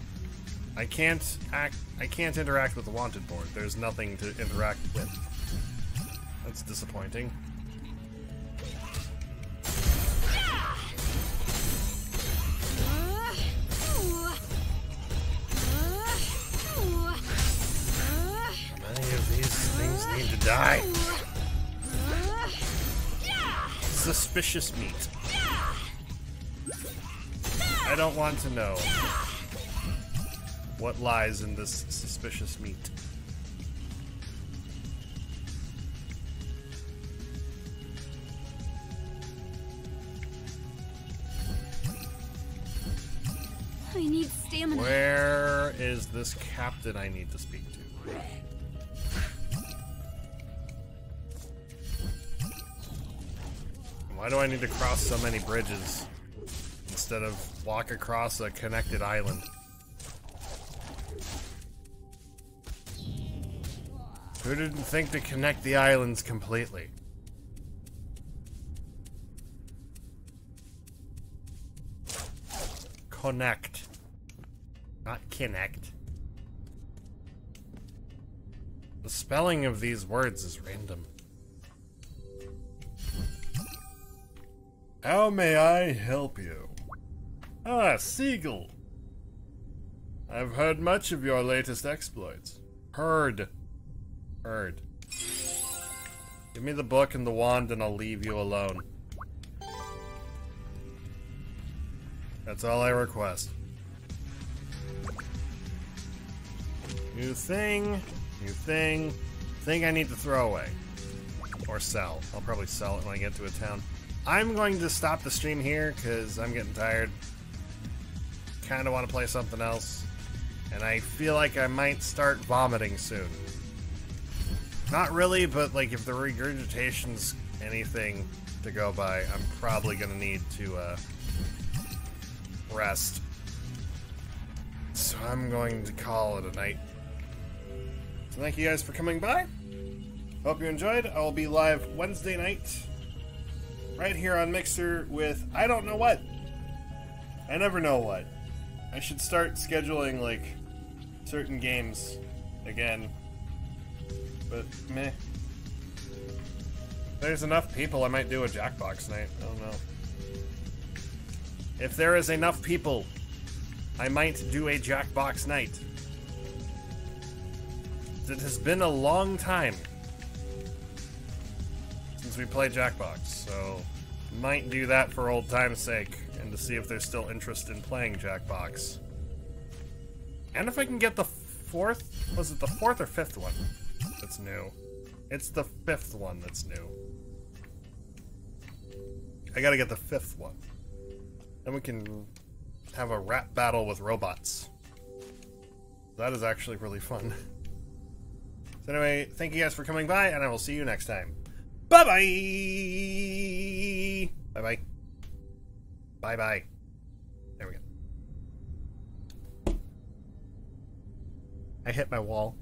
I can't act I can't interact with the wanted board. There's nothing to interact with. That's disappointing. Many of these things need to die. Suspicious meat. I don't want to know what lies in this suspicious meat.
I need stamina.
Where is this captain I need to speak to? Why do I need to cross so many bridges instead of walk across a connected island? Who didn't think to connect the islands completely? Connect. Not connect. The spelling of these words is random. How may I help you? Ah, Siegel. I've heard much of your latest exploits. Heard. Heard. Give me the book and the wand and I'll leave you alone. That's all I request. New thing, new thing, thing I need to throw away. Or sell. I'll probably sell it when I get to a town. I'm going to stop the stream here because I'm getting tired. Kind of want to play something else. And I feel like I might start vomiting soon. Not really, but like if the regurgitation's anything to go by, I'm probably going to need to uh, rest. So I'm going to call it a night. So thank you guys for coming by. Hope you enjoyed. I will be live Wednesday night, right here on Mixer with I don't know what. I never know what. I should start scheduling like certain games again. But meh. If there's enough people, I might do a Jackbox night. I don't know. If there is enough people, I might do a Jackbox night. It has been a long time since we played Jackbox, so might do that for old time's sake and to see if there's still interest in playing Jackbox. And if I can get the fourth, was it the fourth or fifth one that's new? It's the fifth one that's new. I gotta get the fifth one. Then we can have a rap battle with robots. That is actually really fun. [LAUGHS] So anyway, thank you guys for coming by, and I will see you next time. Bye-bye. Bye bye. Bye bye. There we go. I hit my wall.